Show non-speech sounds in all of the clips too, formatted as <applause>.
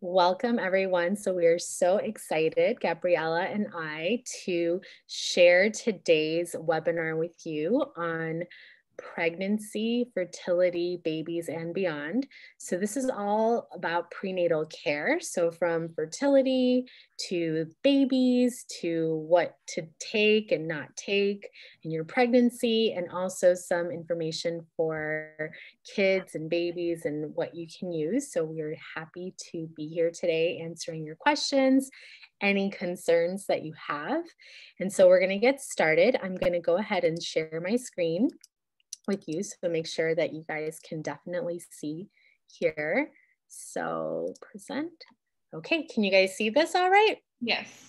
Welcome, everyone. So, we are so excited, Gabriella and I, to share today's webinar with you on pregnancy, fertility, babies, and beyond. So, this is all about prenatal care. So, from fertility to babies to what to take and not take in your pregnancy, and also some information for kids and babies and what you can use. So, we're happy to be here today answering your questions any concerns that you have. And so we're going to get started. I'm going to go ahead and share my screen with you. So make sure that you guys can definitely see here. So present. Okay, can you guys see this all right? Yes.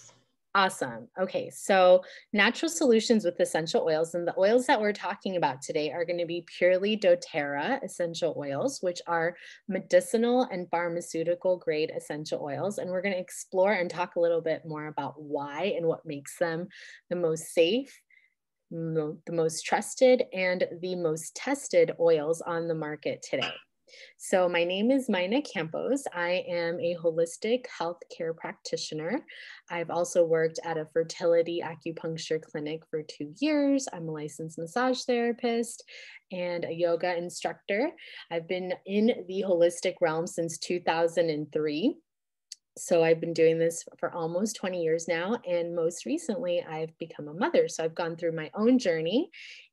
Awesome. Okay, so natural solutions with essential oils. And the oils that we're talking about today are going to be purely doTERRA essential oils, which are medicinal and pharmaceutical grade essential oils. And we're going to explore and talk a little bit more about why and what makes them the most safe the most trusted and the most tested oils on the market today. So my name is Mina Campos. I am a holistic health care practitioner. I've also worked at a fertility acupuncture clinic for two years. I'm a licensed massage therapist and a yoga instructor. I've been in the holistic realm since 2003 so I've been doing this for almost 20 years now. And most recently, I've become a mother. So I've gone through my own journey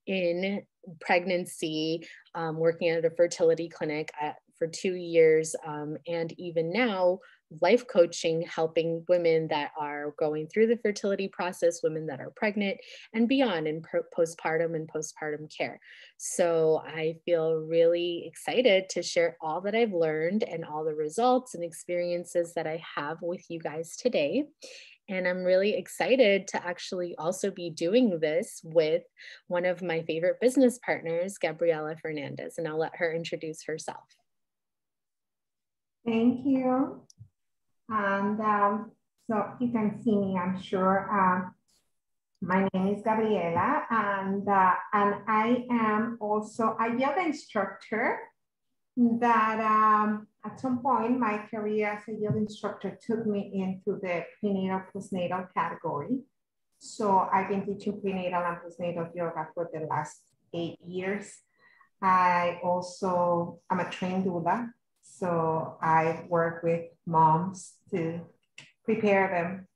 in pregnancy, um, working at a fertility clinic at, for two years, um, and even now life coaching, helping women that are going through the fertility process, women that are pregnant and beyond in postpartum and postpartum care. So I feel really excited to share all that I've learned and all the results and experiences that I have with you guys today. And I'm really excited to actually also be doing this with one of my favorite business partners, Gabriela Fernandez, and I'll let her introduce herself. Thank you. And um, so you can see me, I'm sure. Uh, my name is Gabriela, and, uh, and I am also a yoga instructor that um, at some point my career as a yoga instructor took me into the prenatal postnatal category. So I've been teaching prenatal and postnatal yoga for the last eight years. I also am a trained doula. So I work with moms to prepare them,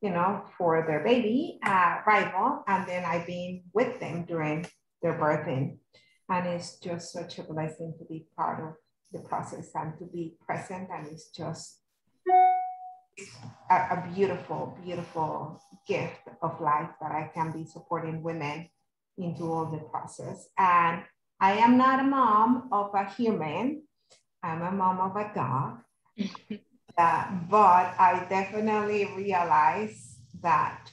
you know, for their baby arrival. And then I've been with them during their birthing. And it's just such a blessing to be part of the process and to be present. And it's just a, a beautiful, beautiful gift of life that I can be supporting women into all the process. And I am not a mom of a human. I'm a mom of a dog. <laughs> that, but I definitely realize that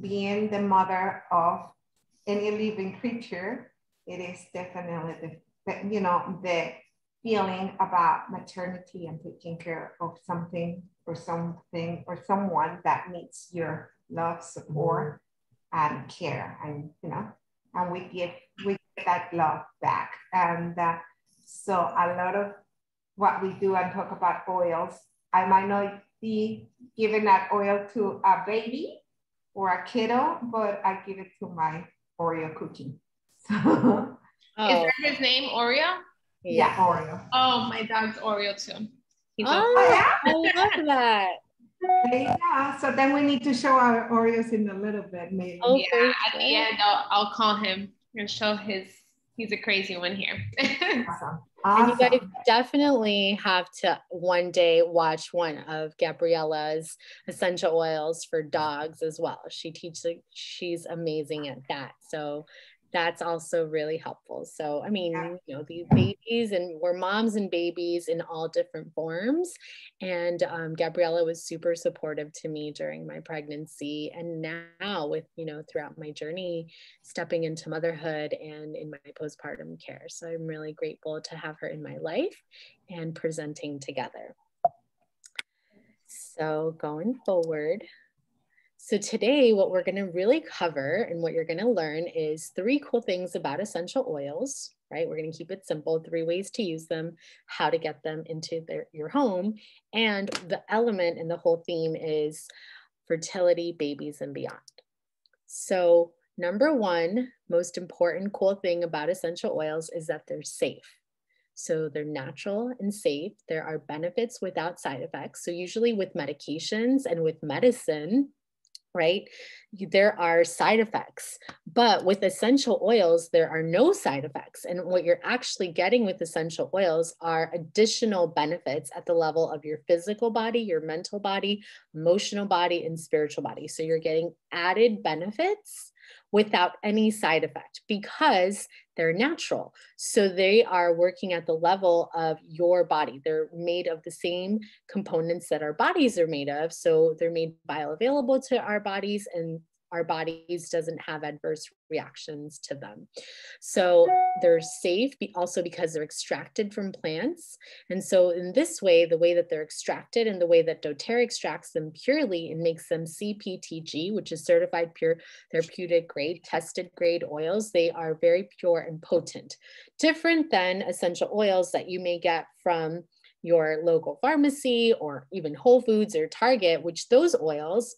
being the mother of any living creature, it is definitely the, you know, the feeling about maternity and taking care of something or something or someone that needs your love, support, and care. And, you know, and we give, we get that love back. And uh, so a lot of what we do and talk about oils I might not be giving that oil to a baby or a kiddo, but I give it to my Oreo cookie. <laughs> oh. Is that his name, Oreo? Yeah, Oreo. Oh, my dog's Oreo too. He's oh, yeah. I love that. Yeah, so then we need to show our Oreos in a little bit, maybe. Okay. Yeah, at the end, I'll, I'll call him and show his, he's a crazy one here. <laughs> awesome. Awesome. And you guys definitely have to one day watch one of Gabriella's essential oils for dogs as well. She teaches, she's amazing at that. So that's also really helpful. So, I mean, yeah. you know, these babies and we're moms and babies in all different forms. And um, Gabriella was super supportive to me during my pregnancy. And now, with, you know, throughout my journey, stepping into motherhood and in my postpartum care. So, I'm really grateful to have her in my life and presenting together. So, going forward, so today what we're going to really cover and what you're going to learn is three cool things about essential oils, right? We're going to keep it simple, three ways to use them, how to get them into their, your home. And the element and the whole theme is fertility, babies, and beyond. So number one, most important cool thing about essential oils is that they're safe. So they're natural and safe. There are benefits without side effects. So usually with medications and with medicine, right? There are side effects, but with essential oils, there are no side effects. And what you're actually getting with essential oils are additional benefits at the level of your physical body, your mental body, emotional body, and spiritual body. So you're getting added benefits without any side effect because they're natural. So they are working at the level of your body. They're made of the same components that our bodies are made of. So they're made bioavailable to our bodies and our bodies doesn't have adverse reactions to them. So they're safe also because they're extracted from plants. And so in this way, the way that they're extracted and the way that doTERRA extracts them purely and makes them CPTG, which is certified pure therapeutic grade, tested grade oils, they are very pure and potent. Different than essential oils that you may get from your local pharmacy or even Whole Foods or Target, which those oils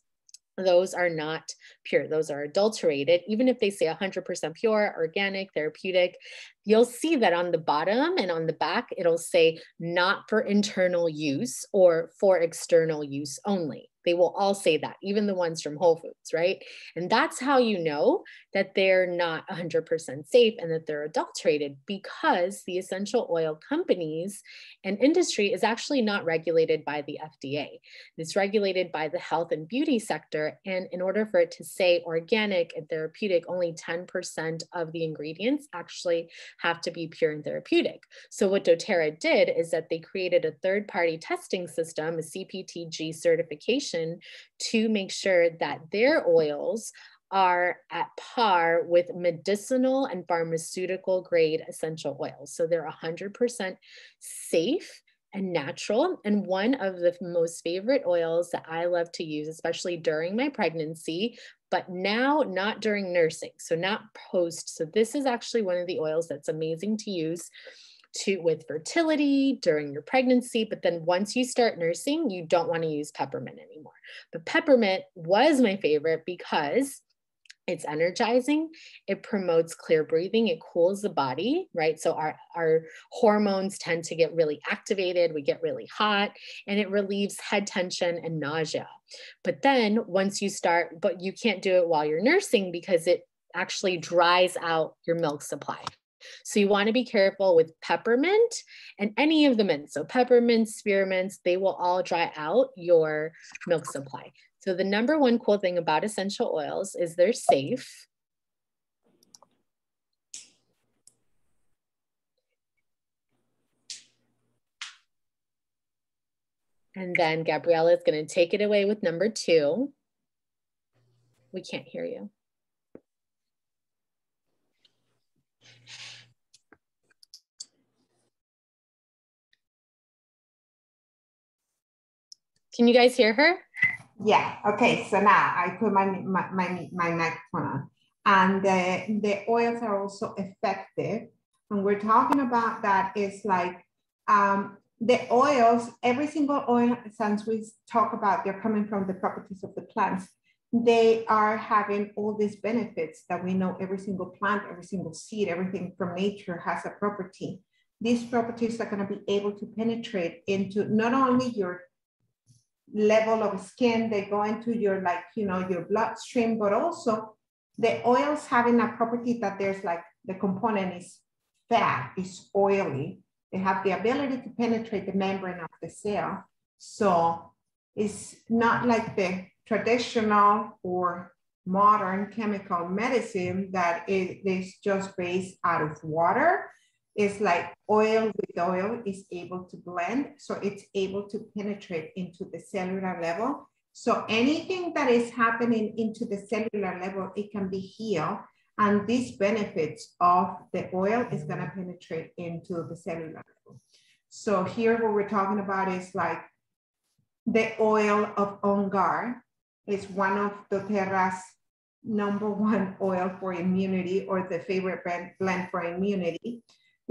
those are not pure. Those are adulterated. Even if they say 100% pure, organic, therapeutic, you'll see that on the bottom and on the back, it'll say not for internal use or for external use only. They will all say that, even the ones from Whole Foods, right? And that's how you know that they're not 100% safe and that they're adulterated because the essential oil companies and industry is actually not regulated by the FDA. It's regulated by the health and beauty sector. And in order for it to say organic and therapeutic, only 10% of the ingredients actually have to be pure and therapeutic. So what doTERRA did is that they created a third party testing system, a CPTG certification to make sure that their oils are at par with medicinal and pharmaceutical grade essential oils. So they're 100% safe and natural. And one of the most favorite oils that I love to use, especially during my pregnancy, but now not during nursing, so not post. So this is actually one of the oils that's amazing to use to with fertility during your pregnancy but then once you start nursing you don't want to use peppermint anymore. But peppermint was my favorite because it's energizing it promotes clear breathing it cools the body right? So our, our hormones tend to get really activated we get really hot and it relieves head tension and nausea. But then once you start but you can't do it while you're nursing because it actually dries out your milk supply so you want to be careful with peppermint and any of the mints. So peppermint, spearmints, they will all dry out your milk supply. So the number one cool thing about essential oils is they're safe. And then Gabriella is going to take it away with number two. We can't hear you. Can you guys hear her? Yeah, okay, so now I put my, my, my, my microphone on. And the, the oils are also effective. And we're talking about that is like um, the oils, every single oil, since we talk about they're coming from the properties of the plants, they are having all these benefits that we know every single plant, every single seed, everything from nature has a property. These properties are going to be able to penetrate into not only your level of skin, they go into your like, you know, your bloodstream, but also the oils having a property that there's like the component is fat, is oily. They have the ability to penetrate the membrane of the cell. So it's not like the traditional or modern chemical medicine that it is just based out of water is like oil with oil is able to blend. So it's able to penetrate into the cellular level. So anything that is happening into the cellular level, it can be healed. And these benefits of the oil is gonna penetrate into the cellular level. So here what we're talking about is like the oil of On Guard is one of doTERRA's number one oil for immunity or the favorite blend for immunity.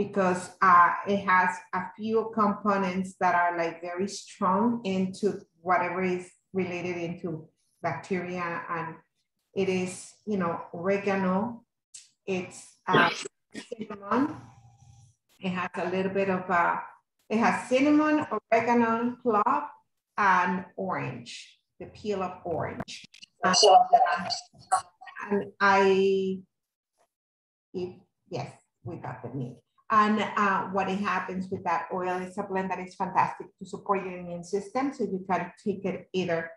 Because uh, it has a few components that are like very strong into whatever is related into bacteria and it is, you know, oregano. It's uh, cinnamon. It has a little bit of, uh, it has cinnamon, oregano, clove, and orange, the peel of orange. And, and I, if, yes, we got the meat. And uh, what it happens with that oil is a blend that is fantastic to support your immune system. So you can take it either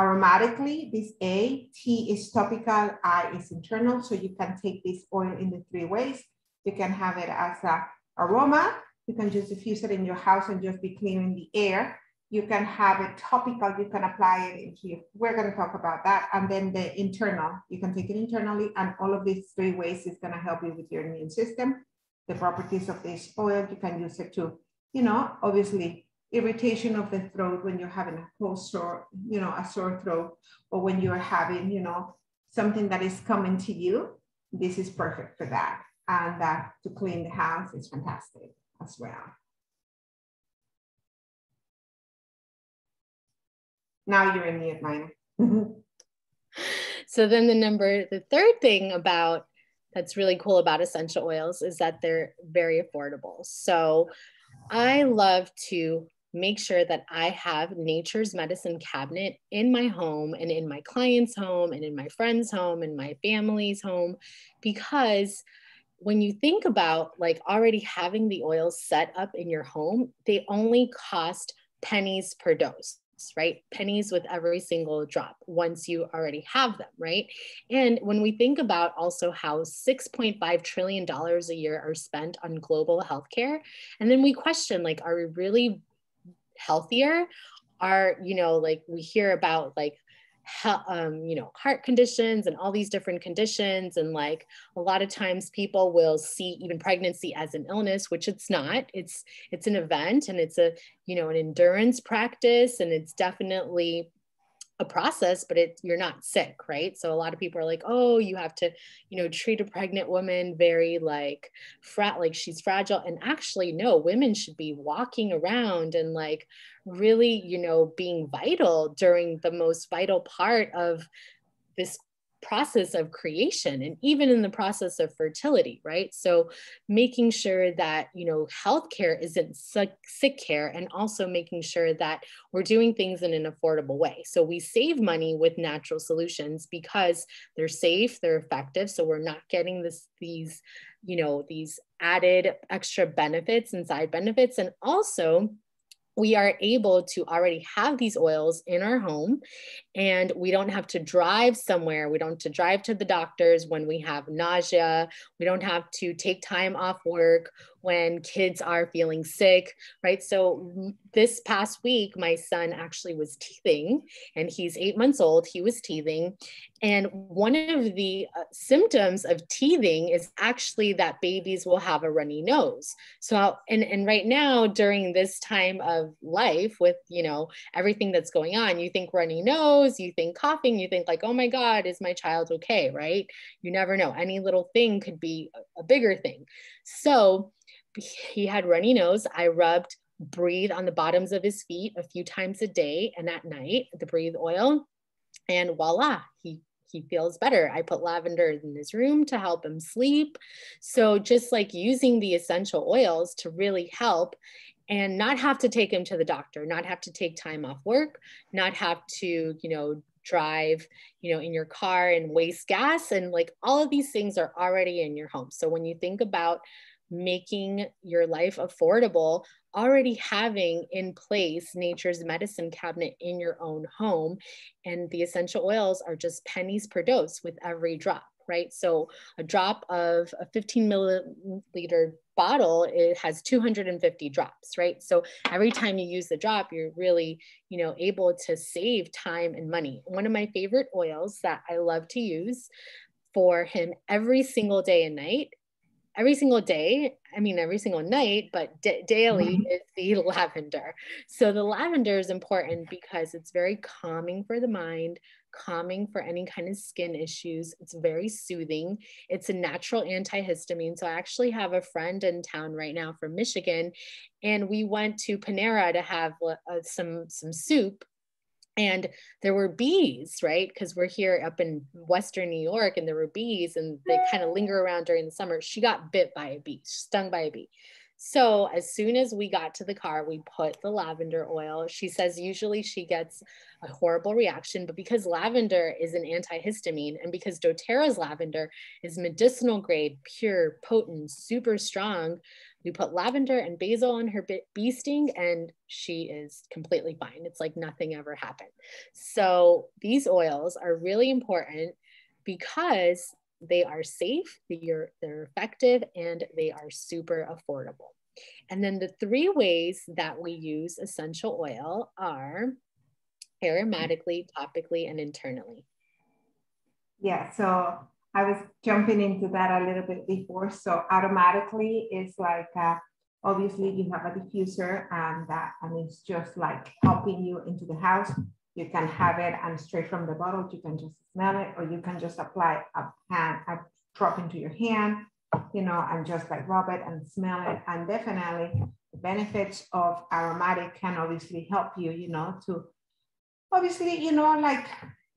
aromatically, this A, T is topical, I is internal. So you can take this oil in the three ways. You can have it as a aroma. You can just diffuse it in your house and just be cleaning the air. You can have it topical. You can apply it into your, we're going to talk about that. And then the internal, you can take it internally and all of these three ways is going to help you with your immune system the properties of this oil. You can use it to, you know, obviously irritation of the throat when you're having a cold sore, you know, a sore throat, or when you're having, you know, something that is coming to you. This is perfect for that. And uh, to clean the house is fantastic as well. Now you're in mute, Mina. <laughs> <laughs> so then the number, the third thing about that's really cool about essential oils is that they're very affordable. So I love to make sure that I have nature's medicine cabinet in my home and in my client's home and in my friend's home and my family's home because when you think about like already having the oils set up in your home, they only cost pennies per dose right? Pennies with every single drop once you already have them, right? And when we think about also how $6.5 trillion a year are spent on global healthcare, and then we question like, are we really healthier? Are, you know, like we hear about like um, you know, heart conditions and all these different conditions. And like a lot of times people will see even pregnancy as an illness, which it's not. It's it's an event and it's a, you know, an endurance practice. And it's definitely a process but it you're not sick right so a lot of people are like oh you have to you know treat a pregnant woman very like frat like she's fragile and actually no women should be walking around and like really you know being vital during the most vital part of this process of creation and even in the process of fertility, right? So making sure that, you know, healthcare isn't sick, sick care and also making sure that we're doing things in an affordable way. So we save money with natural solutions because they're safe, they're effective. So we're not getting this, these, you know, these added extra benefits and side benefits. And also we are able to already have these oils in our home and we don't have to drive somewhere. We don't have to drive to the doctors when we have nausea. We don't have to take time off work when kids are feeling sick, right? So mm, this past week, my son actually was teething and he's eight months old. He was teething. And one of the uh, symptoms of teething is actually that babies will have a runny nose. So, and, and right now, during this time of life with, you know, everything that's going on, you think runny nose, you think coughing, you think like, oh my God, is my child okay, right? You never know. Any little thing could be a bigger thing. So, he had runny nose. I rubbed breathe on the bottoms of his feet a few times a day and at night, the breathe oil. And voila, he he feels better. I put lavender in his room to help him sleep. So just like using the essential oils to really help and not have to take him to the doctor, not have to take time off work, not have to, you know, drive, you know, in your car and waste gas and like all of these things are already in your home. So when you think about making your life affordable, already having in place nature's medicine cabinet in your own home. And the essential oils are just pennies per dose with every drop, right? So a drop of a 15 milliliter bottle, it has 250 drops, right? So every time you use the drop, you're really, you know, able to save time and money. One of my favorite oils that I love to use for him every single day and night every single day, I mean, every single night, but d- daily mm-hmm. is the <laughs> lavender. So the lavender is important because it's very calming for the mind, calming for any kind of skin issues. It's very soothing. It's a natural antihistamine. So I actually have a friend in town right now from Michigan, and we went to Panera to have uh, some some soup and there were bees right? Because we're here up in western new york and there were bees and they kind of mm. linger around during the summer. She got bit by a bee stung by a bee. So as soon as we got to the car we put the lavender oil. She says usually she gets a horrible reaction but because lavender is an antihistamine and because doterra's lavender is medicinal grade pure potent super strong we put lavender and basil on her bee sting and she is completely fine. It's like nothing ever happened. So these oils are really important because they are safe, they're, they're effective, and they are super affordable. And then the three ways that we use essential oil are aromatically, topically, and internally. Yeah, so I was jumping into that a little bit before. So automatically it's like, uh, obviously you have a diffuser and that, and it's just like helping you into the house. You can have it and straight from the bottle, you can just smell it, or you can just apply a hand, a drop into your hand, you know, and just like rub it and smell it. And definitely the benefits of aromatic can obviously help you, you know, to obviously, you know, like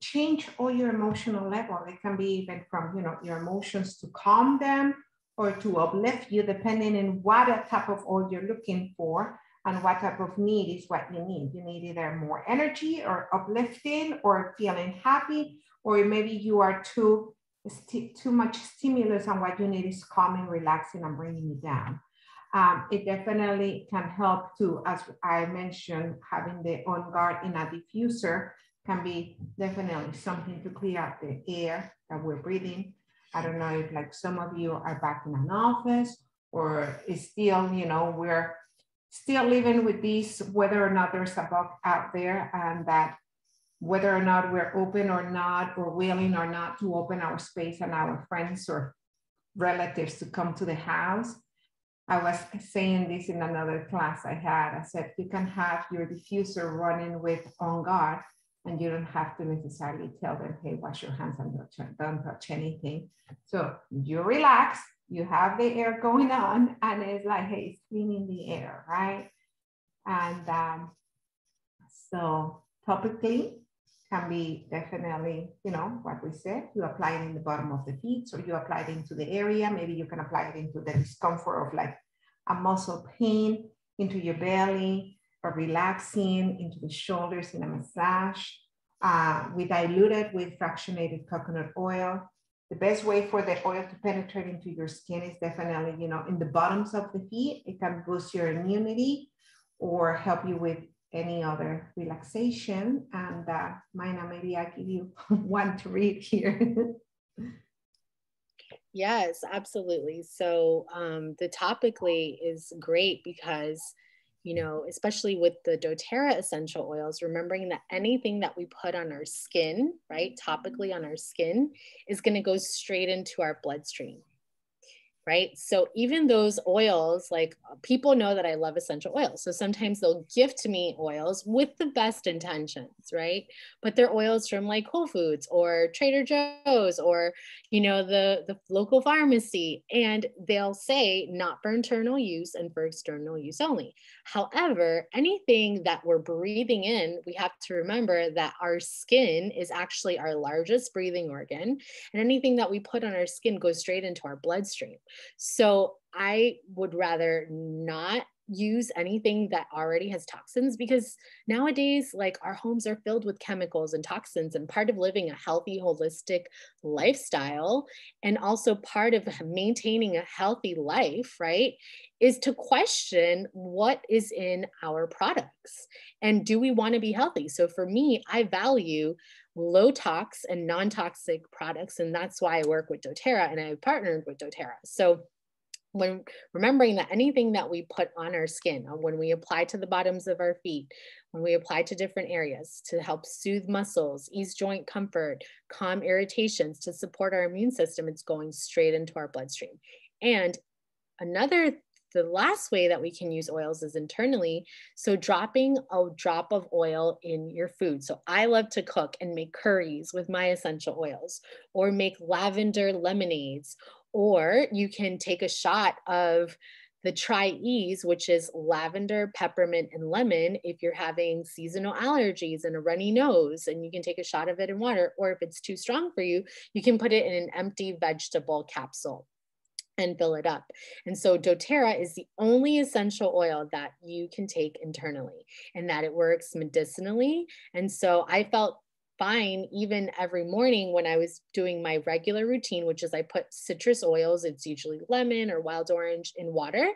change all your emotional level. It can be even from, you know, your emotions to calm them or to uplift you, depending on what type of oil you're looking for and what type of need is what you need. You need either more energy or uplifting or feeling happy, or maybe you are too too much stimulus and what you need is calming, relaxing, and bringing you down. Um, it definitely can help to, as I mentioned, having the on guard in a diffuser can be definitely something to clear out the air that we're breathing. I don't know if like some of you are back in an office or is still, you know, we're still living with this, whether or not there's a bug out there and that whether or not we're open or not, or willing or not to open our space and our friends or relatives to come to the house. I was saying this in another class I had. I said, you can have your diffuser running with on guard and you don't have to necessarily tell them, hey, wash your hands and don't, touch anything. So you relax, you have the air going on, and it's like, hey, it's cleaning the air, right? And um, so topically can be definitely, you know, what we said, you apply it in the bottom of the feet, so you apply it into the area, maybe you can apply it into the discomfort of like a muscle pain, into your belly, or relaxing into the shoulders in a massage. Uh, we dilute it with fractionated coconut oil. The best way for the oil to penetrate into your skin is definitely, you know, in the bottoms of the feet. It can boost your immunity or help you with any other relaxation. And uh, Mina, maybe I give you <laughs> one to read here. yes, absolutely. So um, the topically is great because you mm. know, especially with the doTERRA essential oils, remembering that anything that we put on our skin, right, mm-hmm. topically on our skin, is going to go straight into our bloodstream right? So even those oils, like uh, people know that I love essential oils. So sometimes they'll gift me oils with the best intentions, right? But they're oils from like Whole Foods or Trader Joe's or, you know, the, the local pharmacy. And they'll say not for internal use and for external use only. However, anything that we're breathing in, we have to remember that our skin is actually our largest breathing organ. And anything that we put on our skin goes straight into our bloodstream. So I would rather not use anything that already has toxins because nowadays like our homes are filled with chemicals and toxins and part of living a healthy holistic lifestyle and also part of <laughs> maintaining a healthy life right is to question what is in our products and do we want to be healthy? So for me i value low tox and non-toxic products. And that's why I work with doTERRA and I've partnered with doTERRA. So when remembering that anything that we put on our skin, uh, when we apply to the bottoms of our feet, when we apply to different areas to help soothe muscles, ease joint comfort, calm irritations, to support our immune system, it's going straight into our bloodstream. And another the last way that we can use oils is internally. So dropping a drop of oil in your food. So I love to cook and make curries with my essential oils or make lavender lemonades, or you can take a shot of the Tri-Ease, which is lavender, peppermint, and lemon, if you're having seasonal allergies and a runny nose, and you can take a shot of it in water, or if it's too strong for you, you can put it in an empty vegetable capsule and fill it up. And so doTERRA is the only essential oil that you can take internally and that it works medicinally. And so I felt fine even every morning when I was doing my regular routine, which is I put citrus oils, it's usually lemon or wild orange in water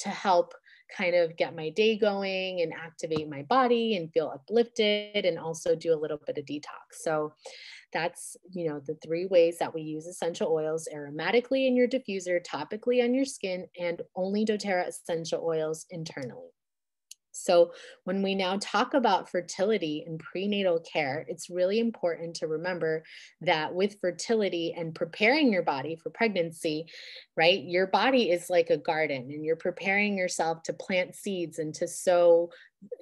to help kind of get my day going and activate my body and feel uplifted and also do a little bit of detox. So that's, you know, the three ways that we use essential oils aromatically in your diffuser, topically on your skin, and only doTERRA essential oils internally. So, when we now talk about fertility and prenatal care, it's really important to remember that with fertility and preparing your body for pregnancy, right, your body is like a garden and you're preparing yourself to plant seeds and to sow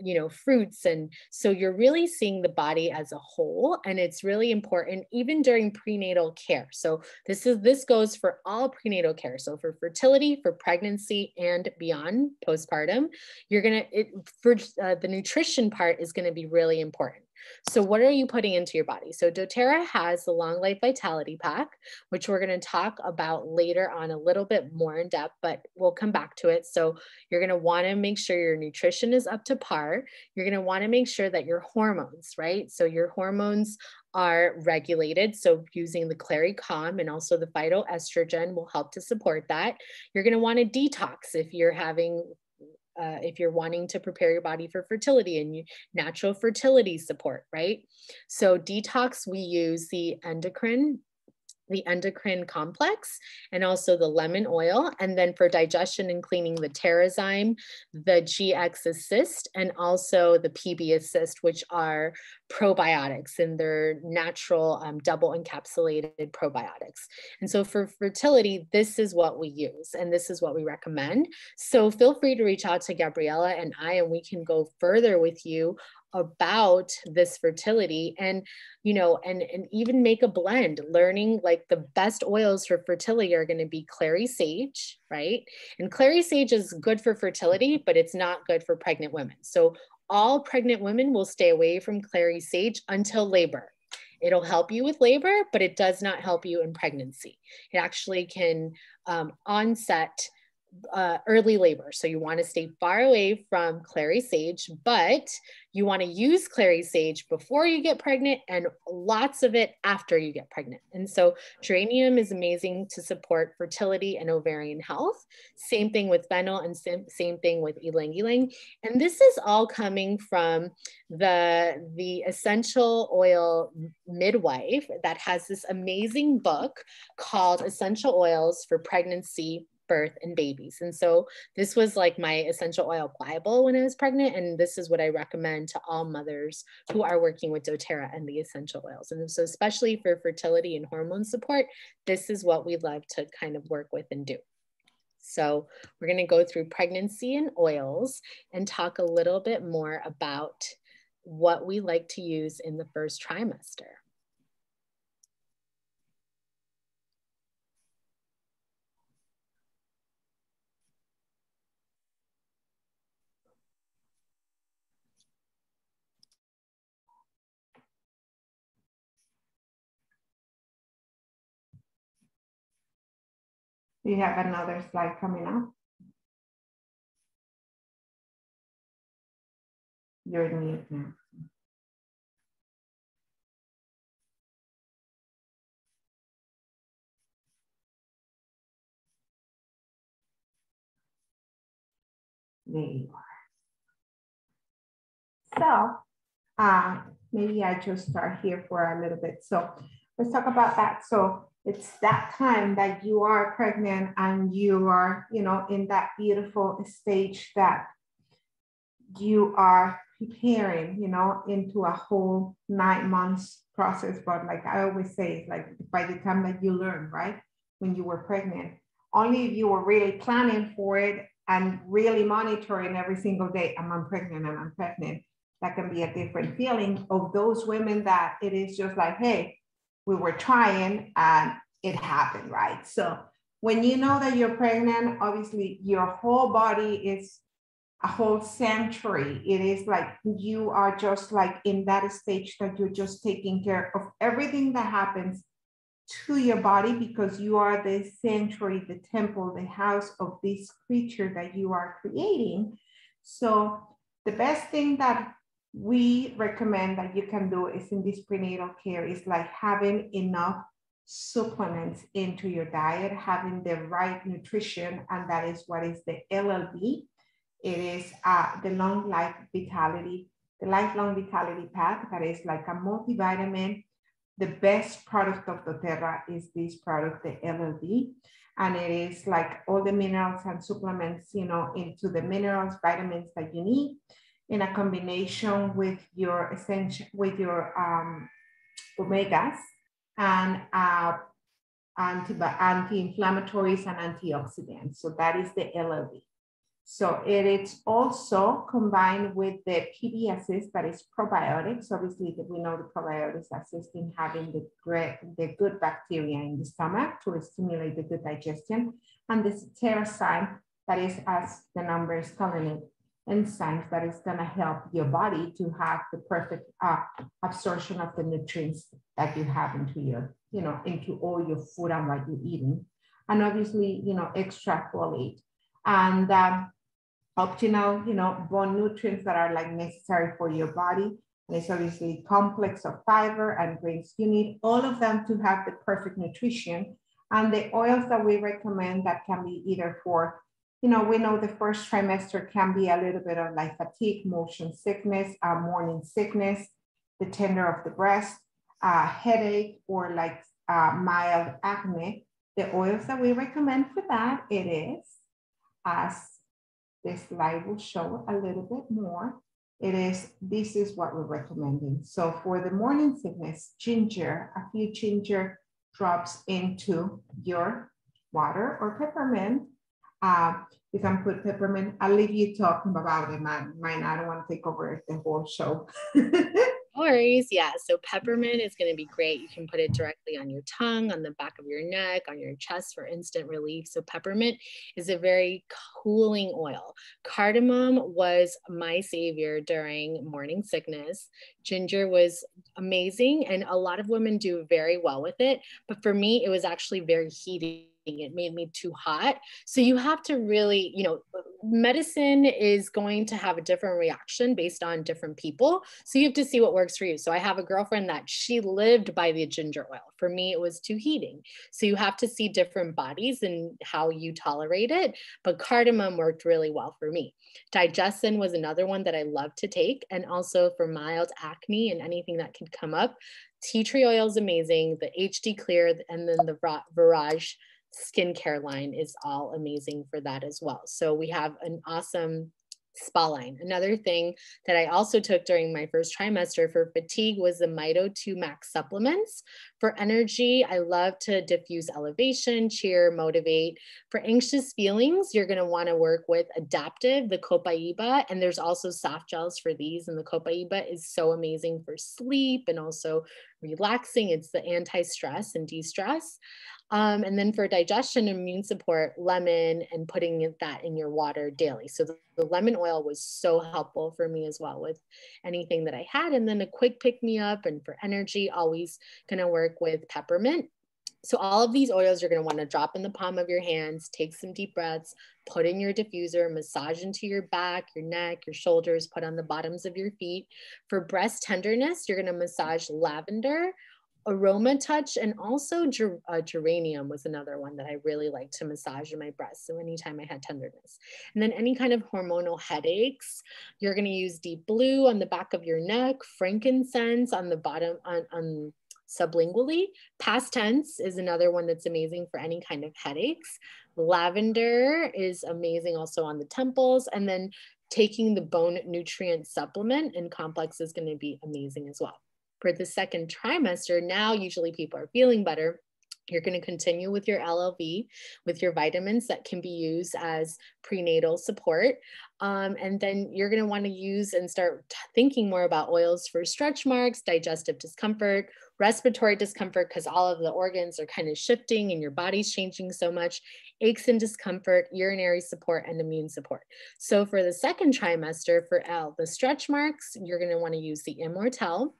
you know fruits and so you're really seeing the body as a whole and it's really important even during prenatal care. So this is this goes for all prenatal care. So for fertility for pregnancy and beyond postpartum you're gonna it for uh, the nutrition part is to be really important so what are you putting into your body? So doTERRA has the Long Life Vitality Pack, which we're going to talk about later on a little bit more in depth, but we'll come back to it. So you're going to want to make sure your nutrition is up to par. You're going to want to make sure that your hormones, right? So your hormones are regulated. So using the Clary Calm and also the phytoestrogen will help to support that. You're going to want to detox if you're having uh, if you're wanting to prepare your body for fertility and you, natural fertility support, right? So detox, we use the endocrine the endocrine complex and also the lemon oil. And then for digestion and cleaning, the Terrazyme, the GX Assist, and also the PB Assist, which are probiotics and they're natural um, double encapsulated probiotics. And so for fertility, this is what we use and this is what we recommend. So feel free to reach out to Gabriella and I, and we can go further with you about this fertility and you know and and even make a blend learning like the best oils for fertility are going to be clary sage right? And clary sage is good for fertility but it's not good for pregnant women. So all pregnant women will stay away from clary sage until labor. It'll help you with labor but it does not help you in pregnancy. It actually can um, onset uh, early labor. So you want to stay far away from clary sage, but you want to use clary sage before you get pregnant and lots of it after you get pregnant. And so geranium is amazing to support fertility and ovarian health. Same thing with fennel and same, same thing with ylang ylang. And this is all coming from the, the essential oil midwife that has this amazing book called Essential Oils for Pregnancy birth and babies. And so this was like my essential oil Bible when I was pregnant. And this is what I recommend to all mothers who are working with doTERRA and the essential oils. And so especially for fertility and hormone support, this is what we love to kind of work with and do. So we're going to go through pregnancy and oils and talk a little bit more about what we like to use in the first trimester. You have another slide coming up. You're now. There you are. So uh, maybe I just start here for a little bit. So let's talk about that. So it's that time that you are pregnant and you are, you know, in that beautiful stage that you are preparing, you know, into a whole nine months process. But like I always say, like by the time that you learn, right, when you were pregnant, only if you were really planning for it and really monitoring every single day, am I pregnant? Am I pregnant? That can be a different feeling of those women that it is just like, hey, we were trying and it happened, right? So when you know that you're pregnant, obviously your whole body is a whole sanctuary. It is like you are just like in that stage that you're just taking care of everything that happens to your body because you are the sanctuary, the temple, the house of this creature that you are creating. So the best thing that we recommend that you can do is in this prenatal care is like having enough supplements into your diet, having the right nutrition, and that is what is the LLV. It is uh, the long life vitality, the lifelong vitality path that is like a multivitamin the best product of doTERRA is this product, the LLV. And it is like all the minerals and supplements, you know, into the minerals, vitamins that you need in a combination with your essential, with your um, omegas and uh, anti, anti-inflammatories and antioxidants. So that is the LLV. So it is also combined with the PB Assist, that is probiotics. Obviously, that we know the probiotics assist in having the, great, the good bacteria in the stomach to stimulate the good digestion. And the Terrazyme, that is, as the number is telling it, enzymes that is going to help your body to have the perfect uh, absorption of the nutrients that you have into your, you know, into all your food and what you're eating. And obviously, you know, extra folate. And um, optional, you know, bone nutrients that are like necessary for your body. And it's obviously complex of fiber and grains. You need all of them to have the perfect nutrition. And the oils that we recommend that can be either for, you know, we know the first trimester can be a little bit of like fatigue, motion sickness, uh, morning sickness, the tender of the breast, uh, headache, or like uh, mild acne. The oils that we recommend for that, it is as this slide will show a little bit more. It is, this is what we're recommending. So for the morning sickness, ginger, a few ginger drops into your water or peppermint. Uh, you can put peppermint. I'll leave you talking about it, man. Mine, I don't want to take over the whole show. <laughs> worries. Yeah. So peppermint is going to be great. You can put it directly on your tongue, on the back of your neck, on your chest for instant relief. So peppermint is a very cooling oil. Cardamom was my savior during morning sickness. Ginger was amazing. And a lot of women do very well with it. But for me, it was actually very heating it made me too hot. So you have to really, you know, medicine is going to have a different reaction based on different people. So you have to see what works for you. So I have a girlfriend that she lived by the ginger oil. For me, it was too heating. So you have to see different bodies and how you tolerate it. But cardamom worked really well for me. DigestZen was another one that I love to take. And also for mild acne and anything that could come up. Tea tree oil is amazing. The HD Clear and then the Veráge skincare line is all amazing for that as well. So we have an awesome spa line. Another thing that I also took during my first trimester for fatigue was the Mito 2 Max supplements. For energy, I love to diffuse elevation, cheer, motivate. For anxious feelings, you're going to want to work with Adaptiv, the Copaiba, and there's also soft gels for these. And the Copaiba is so amazing for sleep and also relaxing. It's the anti stress and de stress. Um, and then for digestion and immune support, lemon and putting that in your water daily. So the, the, lemon oil was so helpful for me as well with anything that I had. And then a quick pick me up and for energy, always gonna work with peppermint. So all of these oils you're gonna wanna drop in the palm of your hands, take some deep breaths, put in your diffuser, massage into your back, your neck, your shoulders, put on the bottoms of your feet. For breast tenderness, you're gonna massage lavender aroma touch and also ger- uh, geranium was another one that I really like to massage in my breast. So anytime I had tenderness, and then any kind of hormonal headaches, you're going to use deep blue on the back of your neck, frankincense on the bottom on, on sublingually. PastTense is another one that's amazing for any kind of headaches. Lavender is amazing also on the temples, and then taking the bone nutrient supplement and complex is going to be amazing as well for the second trimester, now usually people are feeling better. You're going to continue with your LLV, with your vitamins that can be used as prenatal support. Um, and then you're going to want to use and start thinking more about oils for stretch marks, digestive discomfort, respiratory discomfort, because all of the organs are kind of shifting and your body's changing so much, aches and discomfort, urinary support, and immune support. So for the second trimester for L, the stretch marks, you're going to want to use the Immortelle.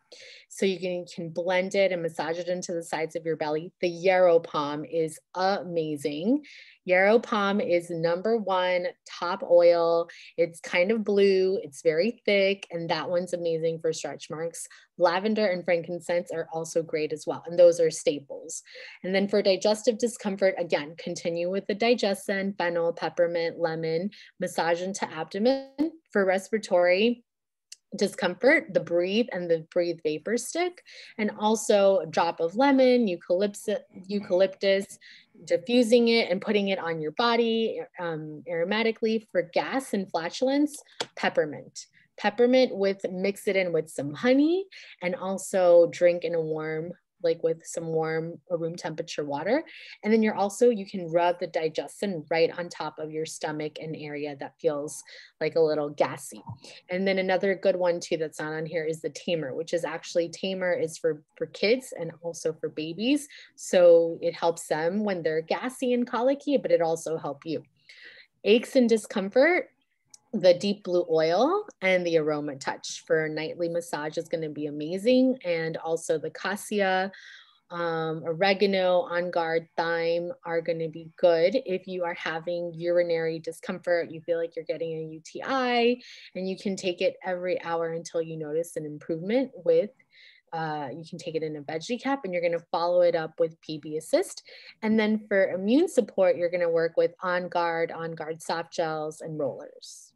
So you can, can blend it and massage it into the sides of your belly. The Yarrow Pom is amazing. Yarrow Pom is number one top oil. It's kind of blue, it's very thick, and that one's amazing for stretch marks. Lavender and frankincense are also great as well, and those are staples. And then for digestive discomfort, again, continue with the DigestZen, fennel, peppermint, lemon, massage into abdomen. For respiratory, discomfort, the breathe and the breathe vapor stick, and also a drop of lemon, eucalyptus, eucalyptus, diffusing it and putting it on your body um, aromatically for gas and flatulence, peppermint. Peppermint with mix it in with some honey and also drink in a warm like with some warm or room temperature water. And then you're also, you can rub the DigestZen right on top of your stomach, and area that feels like a little gassy. And then another good one too that's not on here is the tamer, which is actually tamer is for, for kids and also for babies. So it helps them when they're gassy and colicky, but it also help you. Aches and discomfort, the deep blue oil and the AromaTouch for nightly massage is going to be amazing. And also the cassia, um, oregano, on guard, thyme are going to be good if you are having urinary discomfort. You feel like you're getting a UTI, and you can take it every hour until you notice an improvement with. Uh, you can take it in a veggie cap and you're going to follow it up with PB Assist. And then for immune support, you're going to work with On Guard, On Guard soft gels, and rollers.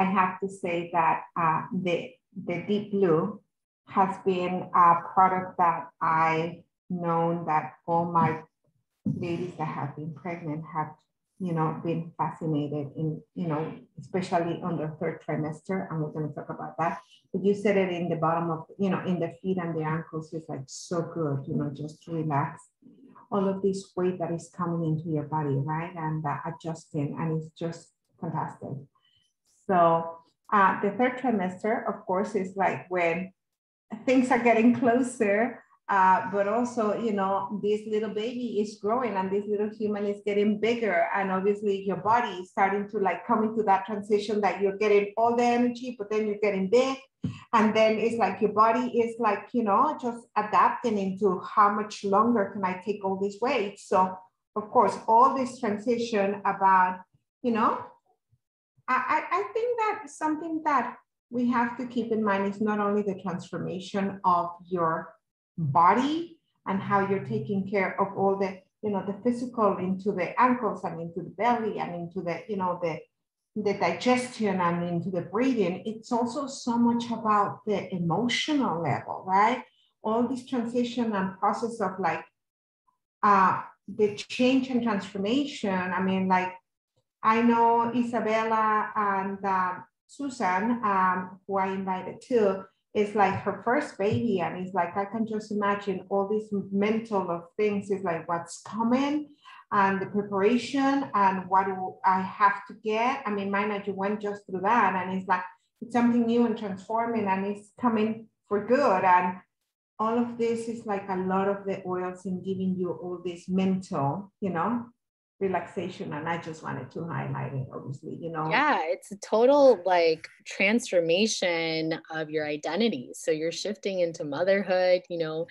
I have to say that uh, the, the Deep Blue has been a product that I've known that all my ladies that have been pregnant have, you know, been fascinated in, you know, especially on the third trimester. And we're going to talk about that. But you said it in the bottom of, you know, in the feet and the ankles is like so good, you know, just to relax all of this weight that is coming into your body, right? And uh, adjusting, and it's just fantastic. So uh, the third trimester, of course, is like when things are getting <laughs> closer, uh, but also, you know, this little baby is growing and this little human is getting bigger. And obviously your body is starting to like come into that transition that you're getting all the energy, but then you're getting big. And then it's like your body is like, you know, just adapting into how much longer can I take all this weight. So of course, all this transition about, you know, I, I think that something that we have to keep in mind is not only the transformation of your body and how you're taking care of all the, you know, the physical into the ankles and into the belly and into the, you know, the, the digestion and into the breathing. It's also so much about the emotional level, right? All this transition and process of like uh, the change and transformation. I mean, like I know Isabella and uh, Susan, um, who I invited too, is like her first baby. And it's like, I can just imagine all these mental of things is like what's coming and the preparation and what do I have to get. I mean, mine, you went just through that and it's like, it's something new and transforming and it's coming for good. And all of this is like a lot of the oils in giving you all this mental, you know, relaxation and i just wanted to highlight it obviously you know? Yeah it's a total like transformation of your identity. So you're shifting into motherhood you know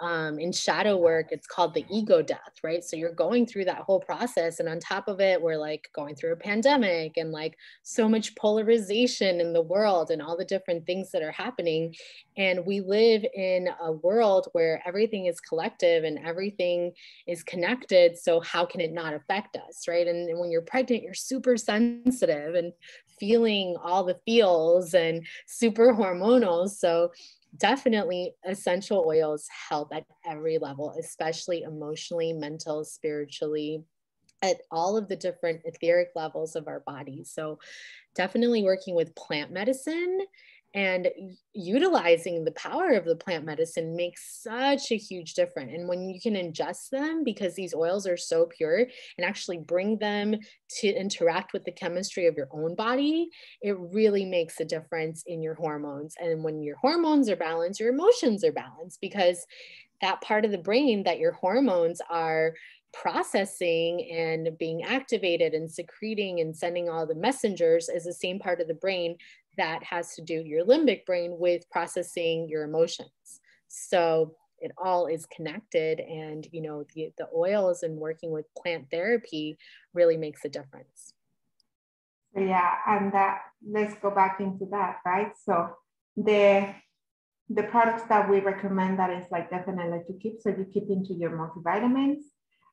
um, in shadow work, it's called the ego death, right? So you're going through that whole process. And on top of it, we're like going through a pandemic and like so much polarization in the world and all the different things that are happening. And we live in a world where everything is collective and everything is connected. So how can it not affect us, right? And, and when you're pregnant, you're super sensitive and feeling all the feels and super hormonal. So definitely essential oils help at every level, especially emotionally, mental, spiritually, at all of the different etheric levels of our body. So, definitely working with plant medicine and utilizing the power of the plant medicine makes such a huge difference. And when you can ingest them because these oils are so pure and actually bring them to interact with the chemistry of your own body it really makes a difference in your hormones. And when your hormones are balanced your emotions are balanced because that part of the brain that your hormones are processing and being activated and secreting and sending all the messengers is the same part of the brain that has to do your limbic brain with processing your emotions. So it all is connected and you know the, the oils and working with plant therapy really makes a difference. Yeah, and that let's go back into that, right? So the the products that we recommend that is like definitely to keep so you keep into your multivitamins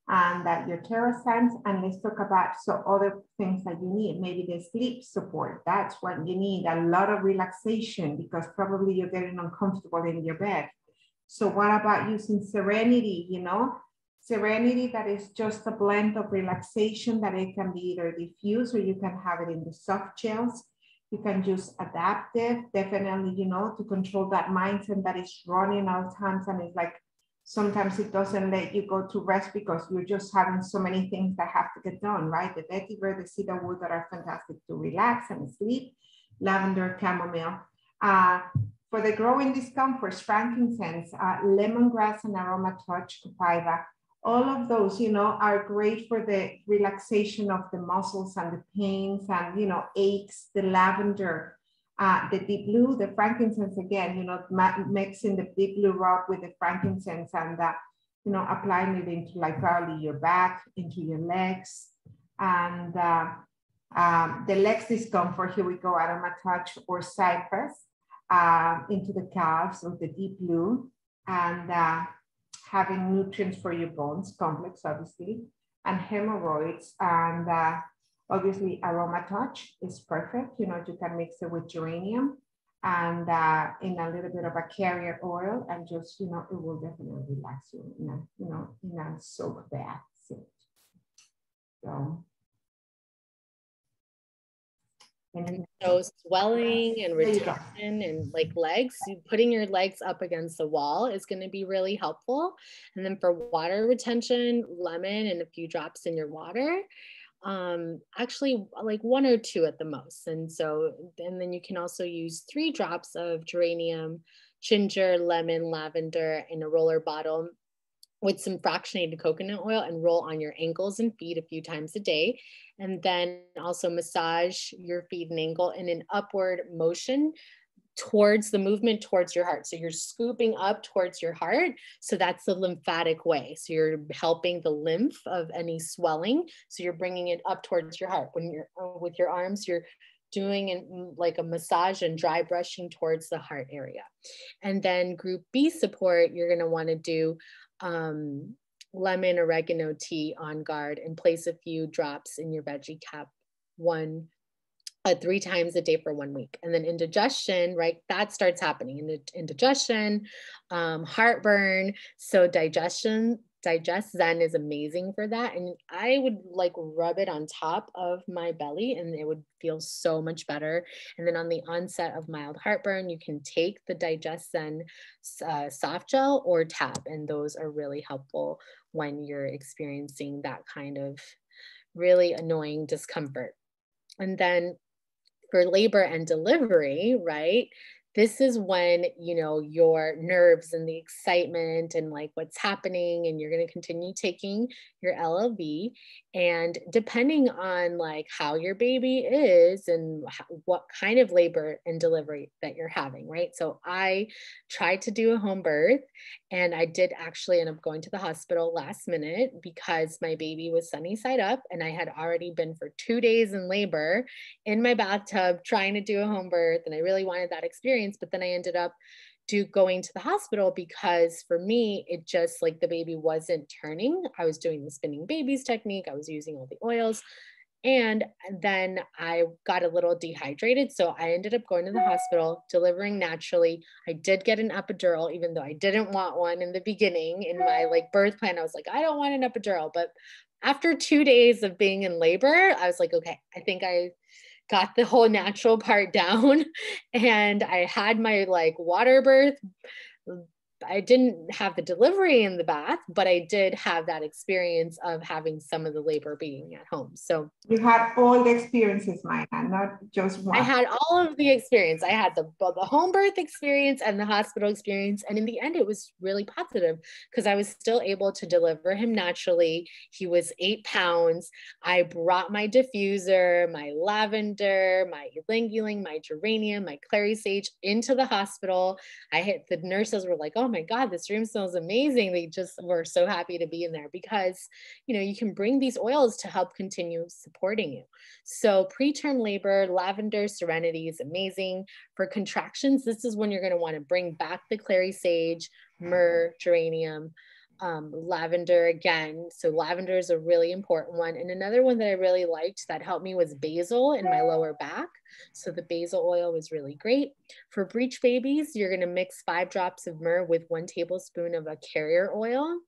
and that your TerraSense. And let's talk about so other things that you need. Maybe the sleep support. That's what you need. A lot of relaxation because probably you're getting uncomfortable in your bed. So what about using Serenity? You know, Serenity that is just a blend of relaxation that it can be either diffused or you can have it in the soft gels. You can use Adaptiv, definitely, you know, to control that mindset that is running all times and it's like sometimes it doesn't let you go to rest because you're just having so many things that have to get done, right? The vetiver, the cedar wood that are fantastic to relax and sleep, lavender, chamomile. Uh, for the growing discomforts, frankincense, uh, lemongrass and aroma touch, copaiba, all of those, you know, are great for the relaxation of the muscles and the pains and, you know, aches, the lavender, uh, the deep blue, the frankincense again, you know, mixing the deep blue rock with the frankincense and, uh, you know, applying it into like probably your back, into your legs. And uh, um, the legs discomfort, here we go, AromaTouch or cypress uh, into the calves with the deep blue and uh, having nutrients for your bones, complex obviously, and hemorrhoids and uh, Obviously, AromaTouch is perfect. You know, you can mix it with geranium and uh, in a little bit of a carrier oil and just, you know, it will definitely relax you in a, you know, in a soak bath. So, so swelling and retention and like legs, putting your legs up against the wall is going to be really helpful. And then for water retention, lemon and a few drops in your water um, actually like one or two at the most. And so, and then you can also use three drops of geranium, ginger, lemon, lavender in a roller bottle with some fractionated coconut oil and roll on your ankles and feet a few times a day. And then also massage your feet and ankle in an upward motion towards the movement towards your heart. So you're scooping up towards your heart. So that's the lymphatic way. So you're helping the lymph of any swelling. So you're bringing it up towards your heart. When you're uh, with your arms, you're doing an, mm, like a massage and dry brushing towards the heart area. And then group B support, you're going to want to do um, lemon oregano tea on guard and place a few drops in your veggie cap one uh, three times a day for one week. And then indigestion, right? That starts happening. in indigestion, um, heartburn. So digestion, DigestZen is amazing for that. And I would like rub it on top of my belly and it would feel so much better. And then on the onset of mild heartburn, you can take the DigestZen uh, soft gel or tap. And those are really helpful when you're experiencing that kind of really annoying discomfort. And then for labor and delivery, right? this is when you know your nerves and the excitement and like what's happening and you're going to continue taking your llv and depending on like how your baby is and what kind of labor and delivery that you're having right? So i tried to do a home birth and i did actually end up going to the hospital last minute because my baby was sunny side up and i had already been for two days in labor in my bathtub trying to do a home birth and i really wanted that experience, but then I ended up do going to the hospital because for me it just like the baby wasn't turning. I was doing the spinning babies technique i was using all the oils and then i got a little dehydrated so i ended up going to the hospital delivering naturally. I did get an epidural even though i didn't want one in the beginning. In my like birth plan i was like i don't want an epidural but after two days of being in labor, I was like, okay, I think I got the whole natural part <laughs> down. And I had my like water birth I didn't have the delivery in the bath, but I did have that experience of having some of the labor being at home. So you had all the experiences, Maya, not just one. I had all of the experience. I had the the home birth experience and the hospital experience, and in the end, it was really positive because I was still able to deliver him naturally. He was eight pounds. I brought my diffuser, my lavender, my ylang ylang, my geranium, my clary sage into the hospital. I hit the nurses were like, "Oh Oh my God, this room smells amazing. They just were so happy to be in there because, you know, you can bring these oils to help continue supporting you. So preterm labor, lavender serenity is amazing. For contractions, this is when you're going to want to bring back the clary sage, myrrh, geranium, um, lavender again. So lavender is a really important one. And another one that I really liked that helped me was basil in my lower back. So the basil oil was really great. For breech babies, you're gonna mix five drops of myrrh with one tablespoon of a carrier oil.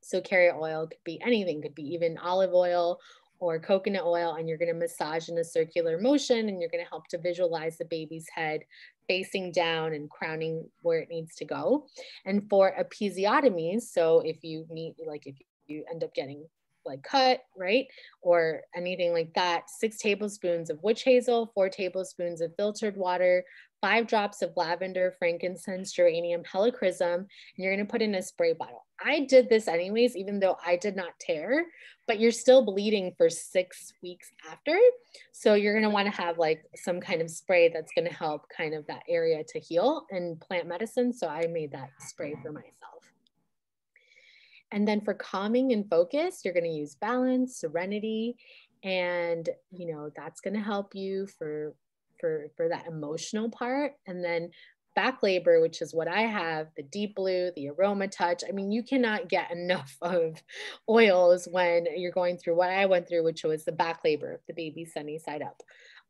So carrier oil could be anything, could be even olive oil or coconut oil and you're going to massage in a circular motion and you're going to help to visualize the baby's head facing down and crowning where it needs to go. And for episiotomies, so if you need, like if you end up getting like cut, right? Or anything like that, six tablespoons of witch hazel, four tablespoons of filtered water, five drops of lavender, frankincense, geranium, helichrysum, and you're gonna put in a spray bottle. I did this anyways, even though I did not tear, but you're still bleeding for six weeks after. So you're gonna wanna have like some kind of spray that's gonna help kind of that area to heal and plant medicine. So I made that spray for myself. And then for calming and focus, you're gonna use balance, serenity, and you know, that's gonna help you for for for that emotional part. And then back labor which is what i have the deep blue the AromaTouch. I mean you cannot get <laughs> enough of oils when you're going through what i went through which was the back labor the baby sunny side up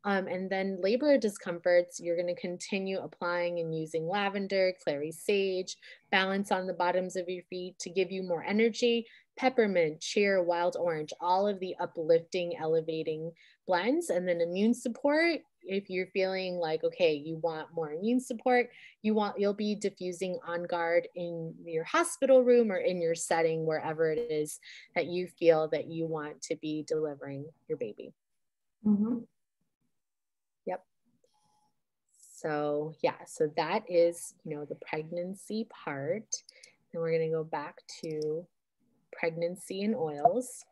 um, and then labor discomforts, you're going to continue applying and using lavender, clary sage, balance on the bottoms of your feet to give you more energy, peppermint, cheer, wild orange, all of the uplifting, elevating blends. And then immune support, if you're feeling like okay you want more immune support you want you'll be diffusing on guard in your hospital room or in your setting wherever it is that you feel that you want to be delivering your baby mm-hmm. So yeah so that is you know the pregnancy part and we're going to go back to pregnancy and oils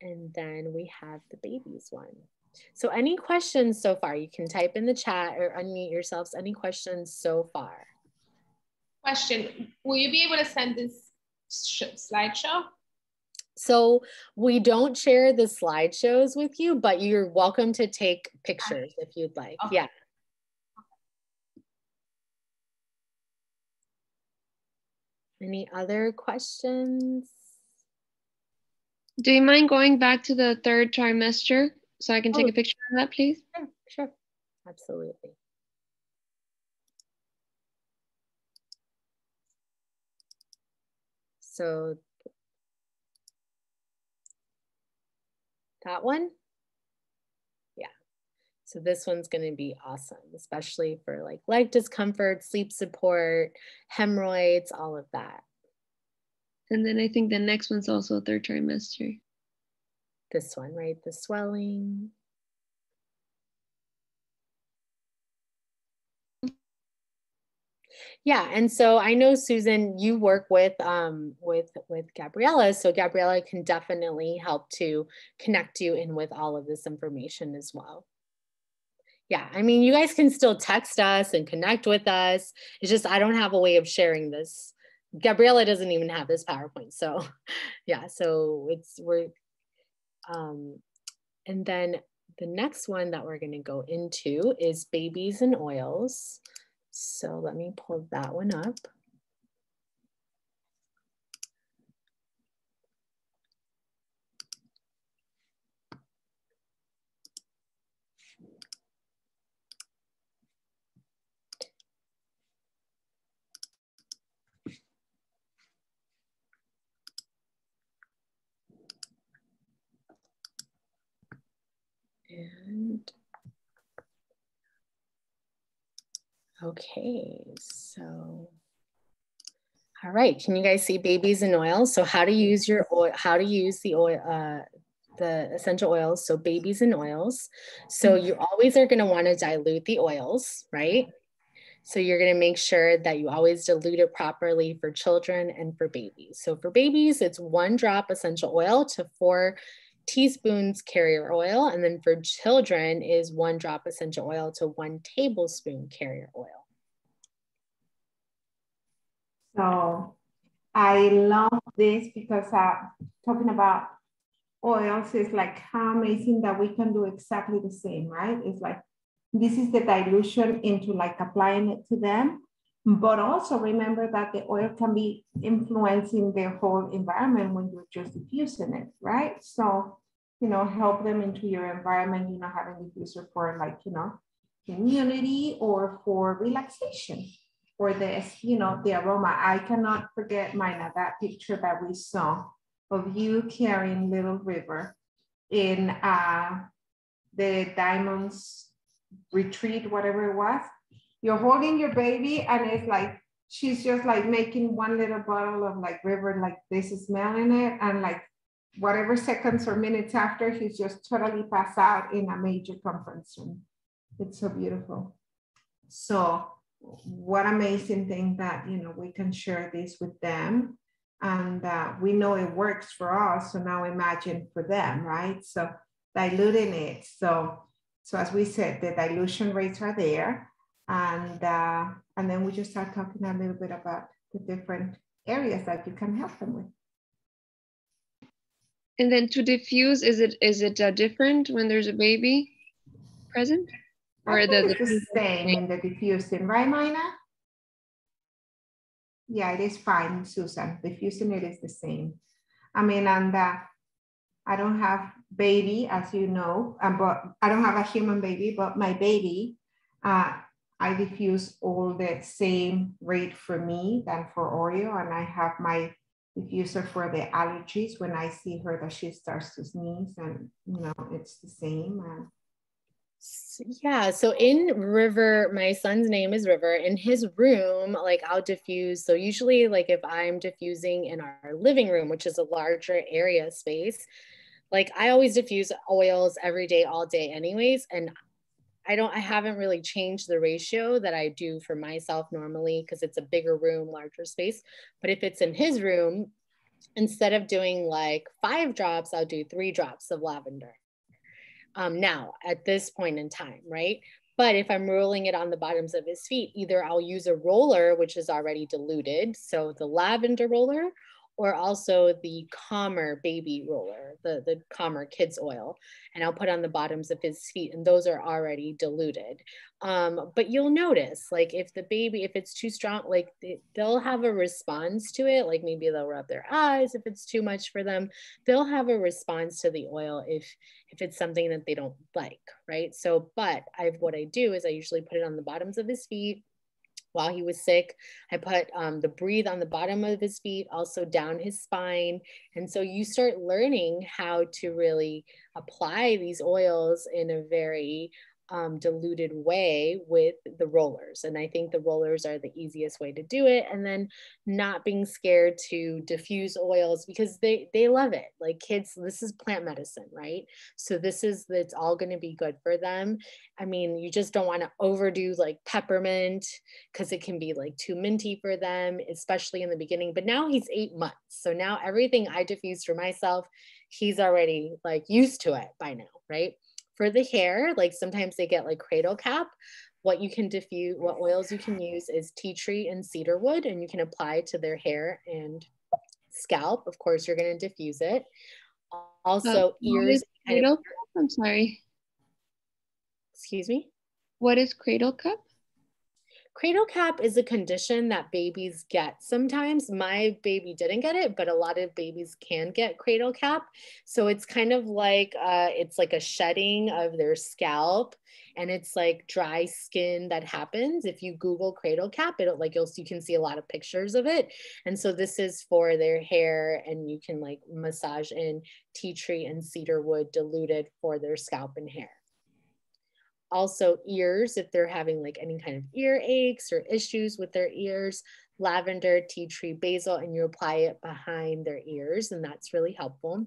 and then we have the babies one. So any questions so far? You can type in the chat or unmute yourselves. Any questions so far? Question, will you be able to send this slideshow? So we don't share the slideshows with you, but you're welcome to take pictures if you'd like. Okay. Yeah. Any other questions? Do you mind going back to the third trimester so I can take oh, a picture of that, please? Sure, sure. Absolutely. So that one? Yeah. So this one's going to be awesome, especially for like leg discomfort, sleep support, hemorrhoids, all of that. And then I think the next one's also third trimester. This one, right? The swelling. Yeah, and so I know Susan, you work with um, with with Gabriella, so Gabriella can definitely help to connect you in with all of this information as well. Yeah, I mean, you guys can still text us and connect with us. It's just I don't have a way of sharing this Gabriella doesn't even have this PowerPoint. So <laughs> yeah, so it's we're um and then the next one that we're going to go into is babies and oils. So let me pull that one up. And okay, so all right, can you guys see babies in oil? So how to use your oil, how to use the oil, uh, the essential oils, so babies and oils. So you always are gonna wanna dilute the oils, right? So you're gonna make sure that you always dilute it properly for children and for babies. So for babies, it's one drop essential oil to four teaspoons carrier oil. And then for children is one drop essential oil to one tablespoon carrier oil. So I love this because uh, talking about oils is like how amazing that we can do exactly the same, right? It's like this is the dilution into like applying it to them. But also remember that the oil can be influencing their whole environment when you're just diffusing it, right? So, you know, help them into your environment, you know, having diffuser for like, you know, community or for relaxation or this, you know, the aroma. I cannot forget, Maina, that picture that we saw of you carrying Little River in uh, the Diamonds retreat, whatever it was. You're holding your baby and it's like, she's just like making one little bottle of like river, like this is smelling it. And like whatever seconds or minutes after, he's just totally passed out in a major conference room. It's so beautiful. So what amazing thing that you know we can share this with them and uh, we know it works for us so now imagine for them right so diluting it so so as we said the dilution rates are there and uh, and then we just start talking a little bit about the different areas that you can help them with and then to diffuse is it is it uh, different when there's a baby present or the, the, the same in the diffusing, right, Maina? Yeah, it is fine, Susan. Diffusing it is the same. I mean, and uh, I don't have baby, as you know, um, but I don't have a human baby, but my baby, uh, I diffuse all the same rate for me than for Oreo, and I have my diffuser for the allergies when I see her that she starts to sneeze, and you know it's the same. Uh, and yeah so in river my son's name is river in his room like i'll diffuse so usually like if i'm diffusing in our living room which is a larger area space like i always diffuse oils every day all day anyways and i don't i haven't really changed the ratio that i do for myself normally because it's a bigger room larger space but if it's in his room instead of doing like five drops i'll do three drops of lavender um, now at this point in time, right? But if I'm rolling it on the bottoms of his feet, either I'll use a roller, which is already diluted, so the lavender roller, or also the Calmer baby roller, the, the Calmer kids oil. And I'll put on the bottoms of his feet and those are already diluted. Um, but you'll notice like if the baby, if it's too strong, like they, they'll have a response to it. Like maybe they'll rub their eyes if it's too much for them. They'll have a response to the oil if, if it's something that they don't like, right? So, but I've, what I do is I usually put it on the bottoms of his feet while he was sick. I put um, the breathe on the bottom of his feet, also down his spine. And so you start learning how to really apply these oils in a very um, diluted way with the rollers. And I think the rollers are the easiest way to do it. And then not being scared to diffuse oils because they, they love it. Like kids, this is plant medicine, right? So this is, it's all going to be good for them. I mean, you just don't want to overdo like peppermint because it can be like too minty for them, especially in the beginning. But now he's eight months. So now everything I diffuse for myself, he's already like used to it by now, right? For the hair, like sometimes they get like cradle cap. What you can diffuse, what oils you can use is tea tree and cedar wood, and you can apply to their hair and scalp. Of course, you're going to diffuse it. Also, uh, ears. Cradle I'm sorry. Excuse me? What is cradle cup? Cradle cap is a condition that babies get sometimes. My baby didn't get it, but a lot of babies can get cradle cap. So it's kind of like uh, it's like a shedding of their scalp, and it's like dry skin that happens. If you Google cradle cap, it'll like you'll you can see a lot of pictures of it. And so this is for their hair, and you can like massage in tea tree and cedar wood diluted for their scalp and hair also ears if they're having like any kind of ear aches or issues with their ears lavender tea tree basil and you apply it behind their ears and that's really helpful.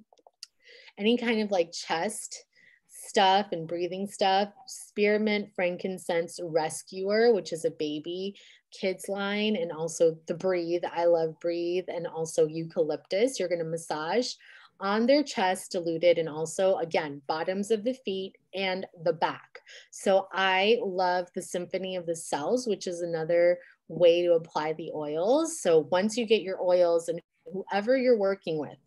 Any kind of like chest stuff and breathing stuff spearmint frankincense rescuer which is a baby kids line and also the breathe i love breathe and also eucalyptus you're going to massage on their chest diluted and also again bottoms of the feet and the back. So i love the symphony of the cells which is another way to apply the oils. So once you get your oils and whoever you're working with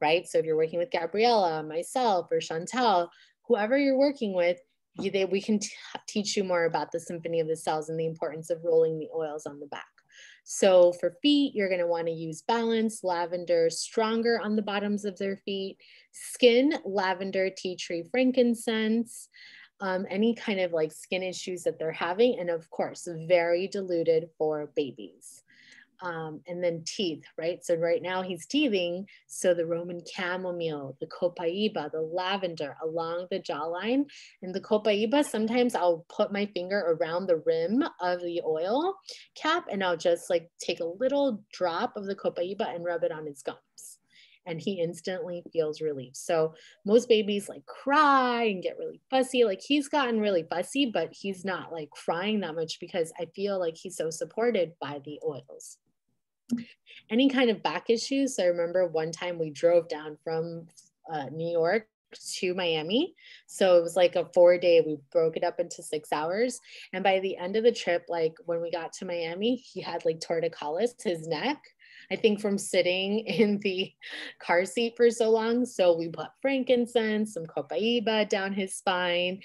right? So if you're working with gabriella myself or chantel whoever you're working with you, they, we can teach you more about the symphony of the cells and the importance of rolling the oils on the back so for feet, you're gonna wanna use balance, lavender, stronger on the bottoms of their feet. Skin, lavender, tea tree, frankincense, um, any kind of like skin issues that they're having. And of course, very diluted for babies um, and then teeth, right? So right now he's teething. So the Roman chamomile, the copaiba, the lavender along the jawline. And the copaiba, sometimes I'll put my finger around the rim of the oil cap and I'll just like take a little drop of the copaiba and rub it on his gums and he instantly feels relief. So most babies like cry and get really fussy. Like he's gotten really fussy, but he's not like crying that much because I feel like he's so supported by the oils any kind of back issues. I remember one time we drove down from uh, New York to Miami. So it was like a four day, we broke it up into six hours. And by the end of the trip, like when we got to Miami, he had like torticollis, his neck. I think from sitting <laughs> in the car seat for so long. So we put frankincense, some copaiba down his spine.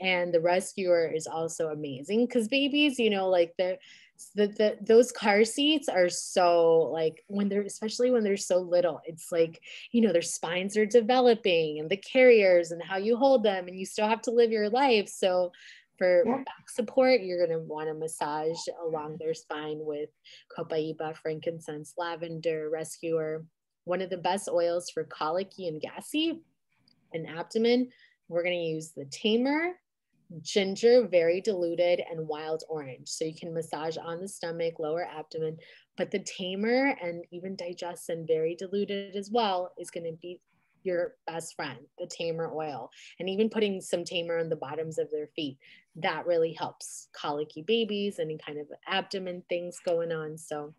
And the rescuer is also amazing because babies, you know, like they're, the, the those car seats are so like when they're especially when they're so little it's like you know their spines are developing and the carriers and how you hold them and you still have to live your life so for yeah. back support you're going to want to massage along their spine with copaiba frankincense lavender rescuer one of the best oils for colicky and gassy and abdomen we're going to use the tamer ginger, very diluted, and wild orange. So you can massage on the stomach, lower abdomen, but the tamer and even DigestZen, very diluted as well, is going to be your best friend, the tamer oil. And even putting some tamer on the bottoms of their feet, that really helps colicky babies, any kind of abdomen things going on. So,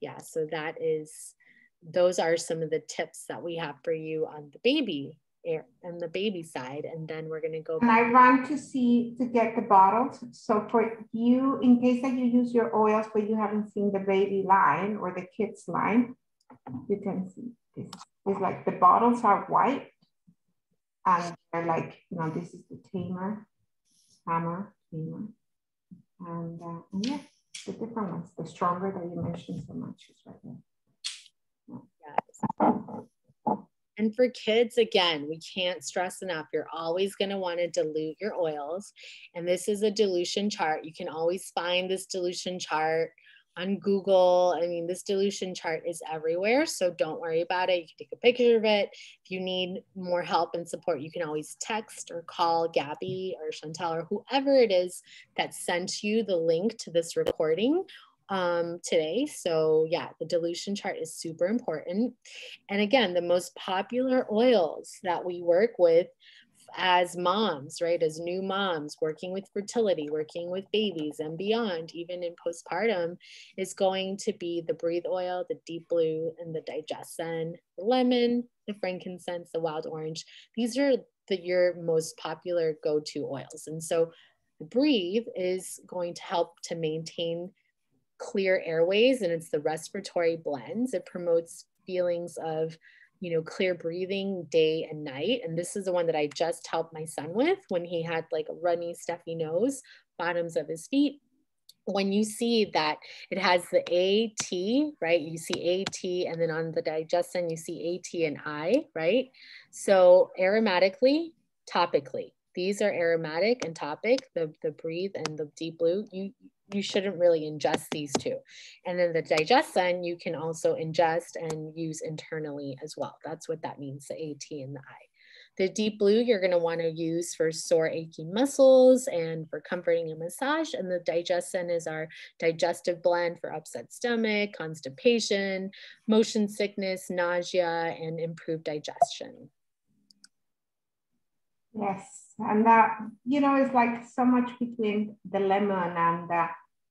yeah, so that is, those are some of the tips that we have for you on the baby and the baby side and then we're going to go and i run to see to get the bottles. So for you in case that you use your oils but you haven't seen the baby line or the kids line you can see this. Is like the bottles are white and they're like you know this is the tamer hammer tamer. And, uh, and yeah the different ones the stronger that you mentioned so much is right there yes. And for kids, again, we can't stress enough. You're always going to want to dilute your oils. And this is a dilution chart. You can always find this dilution chart on Google. I mean, this dilution chart is everywhere. So don't worry about it. You can take a picture of it. If you need more help and support, you can always text or call Gabby or Chantel or whoever it is that sent you the link to this recording um, today. So yeah, the dilution chart is super important. And again, the most popular oils that we work with as moms, right, as new moms, working with fertility, working with babies and beyond, even in postpartum, is going to be the breathe oil, the deep blue, and the DigestZen, the lemon, the frankincense, the wild orange. These are the, your most popular go-to oils. And so the breathe is going to help to maintain clear airways and it's the respiratory blends. It promotes feelings of, you know, clear breathing day and night. And this is the one that I just helped my son with when he had like a runny, stuffy nose, bottoms of his feet. when you see that it has the AT, right? You see AT and then on the DigestZen, you see AT and I, right? So aromatically, topically, these are aromatic and topic, the, the breathe and the deep blue. You, you shouldn't really ingest these two. And then the DigestZen, you can also ingest and use internally as well. That's what that means, the AT and the I. The deep blue you're going to want to use for sore aching muscles and for comforting and massage. And the DigestZen is our digestive blend for upset stomach, constipation, motion sickness, nausea, and improved digestion. Yes, and that, you know, is like so much between the lemon and, the,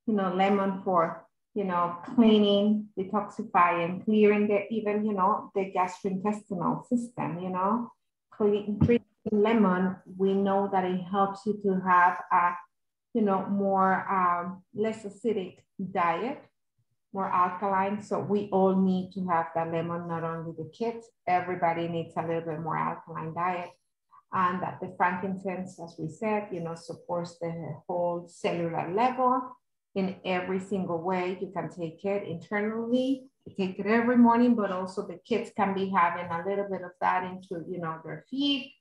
you know, lemon for, you know, cleaning, detoxifying, clearing the, even, you know, the gastrointestinal system, you know, drinking lemon, we know that it helps you to have a, you know, more um, less acidic diet, more alkaline. So we all need to have that lemon, not only the kids, everybody needs a little bit more alkaline diet. And that the frankincense, as we said, you know, supports the whole cellular level in every single way. You can take it internally take it every morning, but also the kids can be having a little bit of that into, you know, their feet,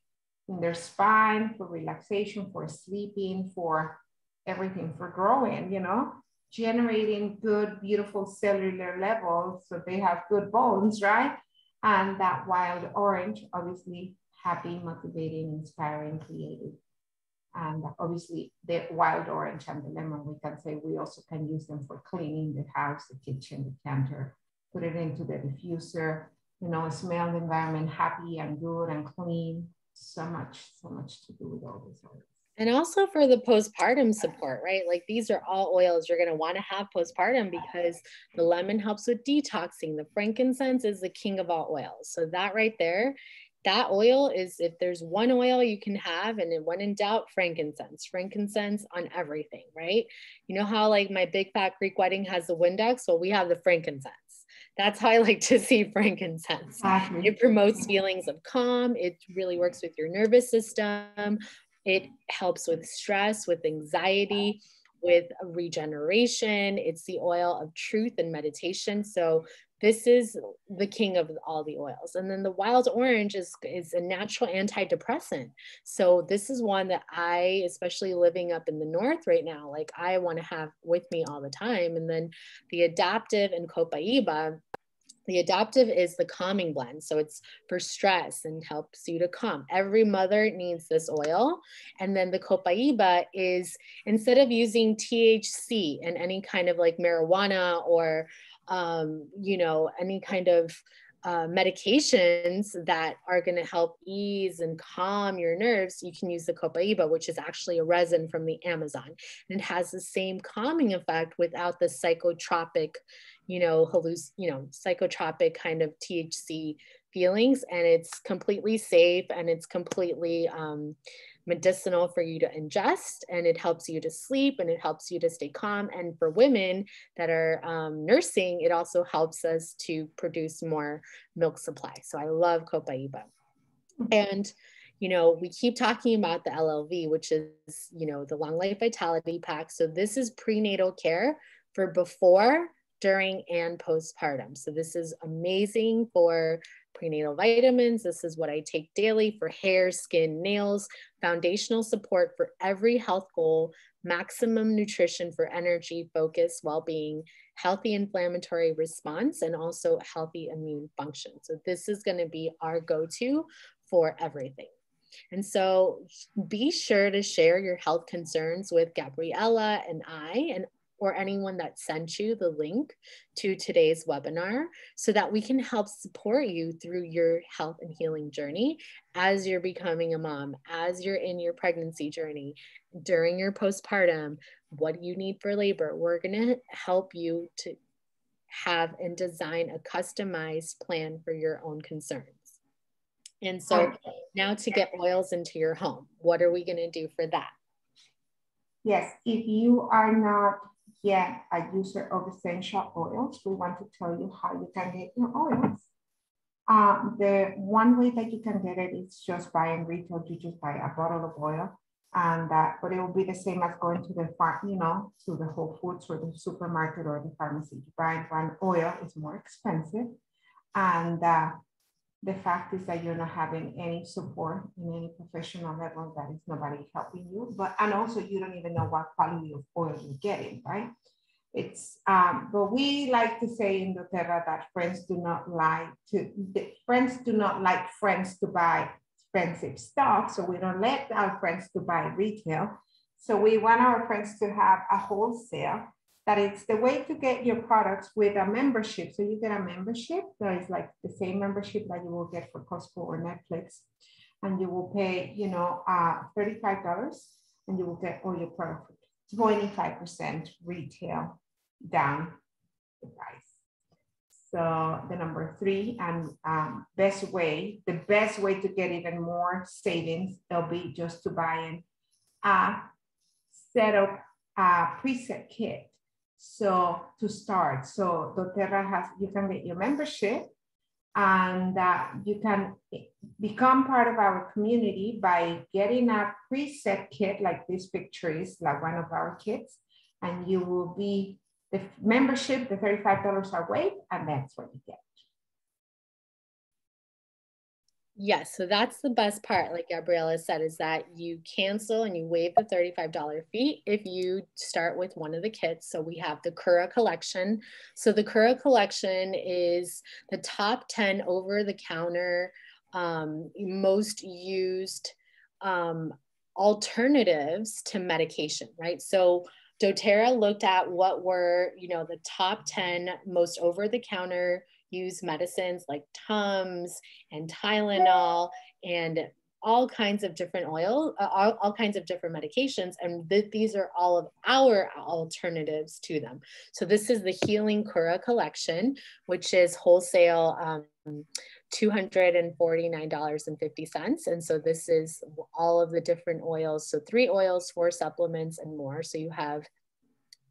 in their spine for relaxation, for sleeping, for everything, for growing, you know, generating good, beautiful cellular levels so they have good bones, right? And that wild orange, obviously happy, motivating, inspiring, creative. And obviously the wild orange and the lemon, we can say we also can use them for cleaning the house, the kitchen, the counter, put it into the diffuser, you know, smell the environment happy and good and clean. So much, so much to do with all these oils. And also for the postpartum support, right? Like these are all oils you're going to want to have postpartum because the lemon helps with detoxing. The frankincense is the king of all oils. So that right there, that oil is if there's one oil you can have and when in doubt frankincense frankincense on everything right you know how like my big fat greek wedding has the windex well we have the frankincense that's how I <laughs> like to see frankincense. It promotes feelings of calm. It really works with your nervous system. It helps with stress, with anxiety, with regeneration. It's the oil of truth and meditation. So this is the king of all the oils. And then the wild orange is, is a natural antidepressant. So this is one that I, especially living up in the north right now, like I want to have with me all the time. And then the Adaptiv and copaiba, the Adaptiv is the calming blend. So it's for stress and helps you to calm. Every mother needs this oil. And then the copaiba is instead of using THC and any kind of like marijuana or, um, you know, any kind of uh, medications that are going to help ease and calm your nerves, you can use the copaiba, which is actually a resin from the Amazon. And it has the same calming effect without the psychotropic, you know, halluc- you know, psychotropic kind of THC feelings. And it's completely safe and it's completely um, medicinal for you to ingest and it helps you to sleep and it helps you to stay calm. And for women that are um, nursing, it also helps us to produce more milk supply. So I love Copaiba. And you know, we keep talking about the LLV, which is, you know, the long life vitality pack. So this is prenatal care for before, during, and postpartum. So this is amazing for prenatal vitamins. This is what I take daily for hair, skin, nails, foundational support for every health goal, maximum nutrition for energy, focus, well being, healthy inflammatory response, and also healthy immune function. So, this is going to be our go to for everything. And so be sure to share your health concerns with Gabriella and I, and or anyone that sent you the link to today's webinar so that we can help support you through your health and healing journey as you're becoming a mom, as you're in your pregnancy journey, during your postpartum, what do you need for labor. We're going to help you to have and design a customized plan for your own concerns. And so now to get oils into your home, what are we going to do for that? Yes, if you are not yet a user of essential oils, we want to tell you how you can get your oils. Uh, the one way that you can get it is just buying retail. You just buy a bottle of oil. And that, but it will be the same as going to the farm, you know, to the Whole Foods or the supermarket or the pharmacy. Buying one oil is more expensive. And uh, the fact is that you're not having any support in any professional level, that is nobody helping you. But and also you don't even know what quality of oil you're getting, right? It's um, but we like to say in doTERRA that friends do not like to friends do not like friends to buy expensive stuff. So we don't let our friends to buy retail. So we want our friends to have a wholesale that it's the way to get your products with a membership. So you get a membership that is like the same membership that you will get for Costco or Netflix. And you will pay, you know, uh, $35 and you will get all your products 25% retail down the price. So the number three and um, best way, the best way to get even more savings, they'll be just to buy in a set of a preset kit so to start, so doTERRA has, you can get your membership and uh, you can become part of our community by getting a preset kit like this picture is like one of our kits and you will be the membership, the $35 are waived and that's what you get. Yes, so that's the best part, like Gabriella said, is that you cancel and you waive the $35 fee if you start with one of the kits. So we have the Kura collection. So the Kura collection is the top 10 over the counter, um, most used um, alternatives to medication, right? So doTERRA looked at what were, you know, the top 10 most over the counter use medicines like Tums and Tylenol and all kinds of different oil, uh, all, all, kinds of different medications. And th these are all of our alternatives to them. So this is the Healing Kura collection, which is wholesale um, $249.50. And so this is all of the different oils. So three oils, four supplements and more. So you have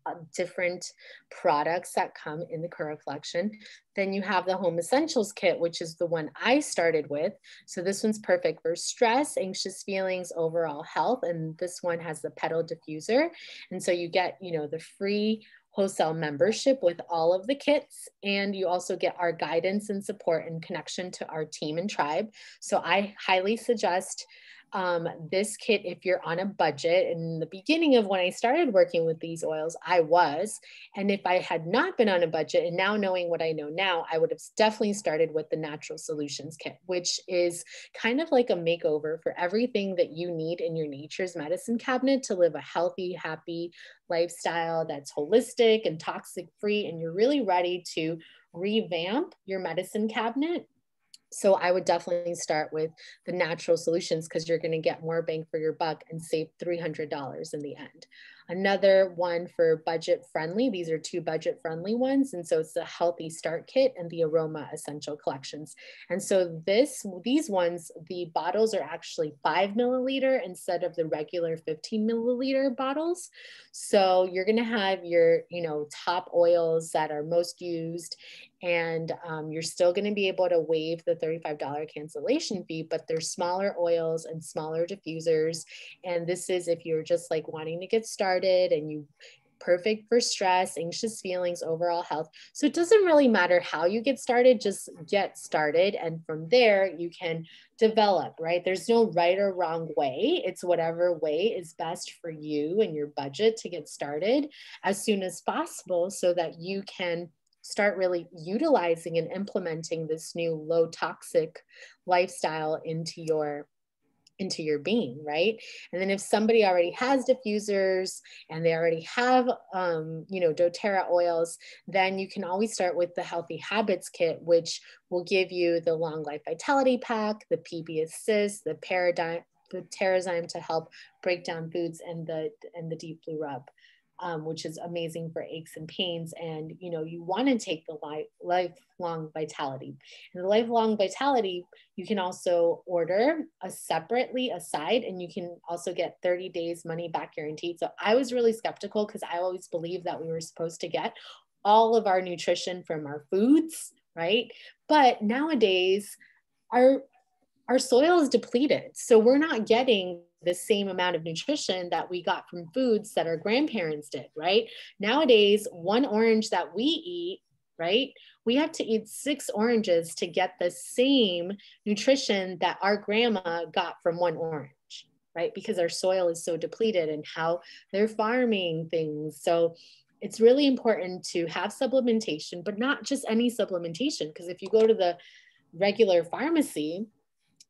Uh, different products that come in the Kura collection. Then you have the Home Essentials Kit, which is the one I started with. So this one's perfect for stress, anxious feelings, overall health. And this one has the petal diffuser. And so you get, you know, the free wholesale membership with all of the kits. And you also get our guidance and support and connection to our team and tribe. So I highly suggest um, this kit if you're on a budget. In the beginning of when I started working with these oils, I was. And if I had not been on a budget and now knowing what I know now, I would have definitely started with the Natural Solutions Kit, which is kind of like a makeover for everything that you need in your nature's medicine cabinet to live a healthy, happy lifestyle that's holistic and toxic free. And you're really ready to revamp your medicine cabinet so I would definitely start with the natural solutions because you're going to get more bang for your buck and save $300 in the end. Another one for budget friendly. These are two budget friendly ones. And so it's the Healthy Start Kit and the Aroma Essential Collections. And so this, these ones, the bottles are actually five milliliter instead of the regular 15 milliliter bottles. So you're gonna have your, you know, top oils that are most used and um, you're still going to be able to waive the $35 cancellation fee but they're smaller oils and smaller diffusers and this is if you're just like wanting to get started and you perfect for stress, anxious feelings, overall health. So it doesn't really matter how you get started, just get started. And from there, you can develop, right? There's no right or wrong way. It's whatever way is best for you and your budget to get started as soon as possible so that you can start really utilizing and implementing this new low toxic lifestyle into your into your being, right? And then if somebody already has diffusers and they already have, um, you know, doTERRA oils, then you can always start with the Healthy Habits Kit, which will give you the Long Life Vitality Pack, the PB Assist, the Paradigm, the Terrazyme to help break down foods, and the and the Deep Blue Rub um, which is amazing for aches and pains. And you know, you want to take the life, lifelong vitality. And the lifelong vitality, you can also order a separately aside, and you can also get 30 days money back guaranteed. So I was really skeptical because I always believed that we were supposed to get all of our nutrition from our foods, right? But nowadays, our our soil is depleted. So we're not getting the same amount of nutrition that we got from foods that our grandparents did, right? Nowadays, one orange that we eat, right? We have to eat six oranges to get the same nutrition that our grandma got from one orange, right? Because our soil is so depleted and how they're farming things. So it's really important to have supplementation, but not just any supplementation. Because if you go to the regular pharmacy,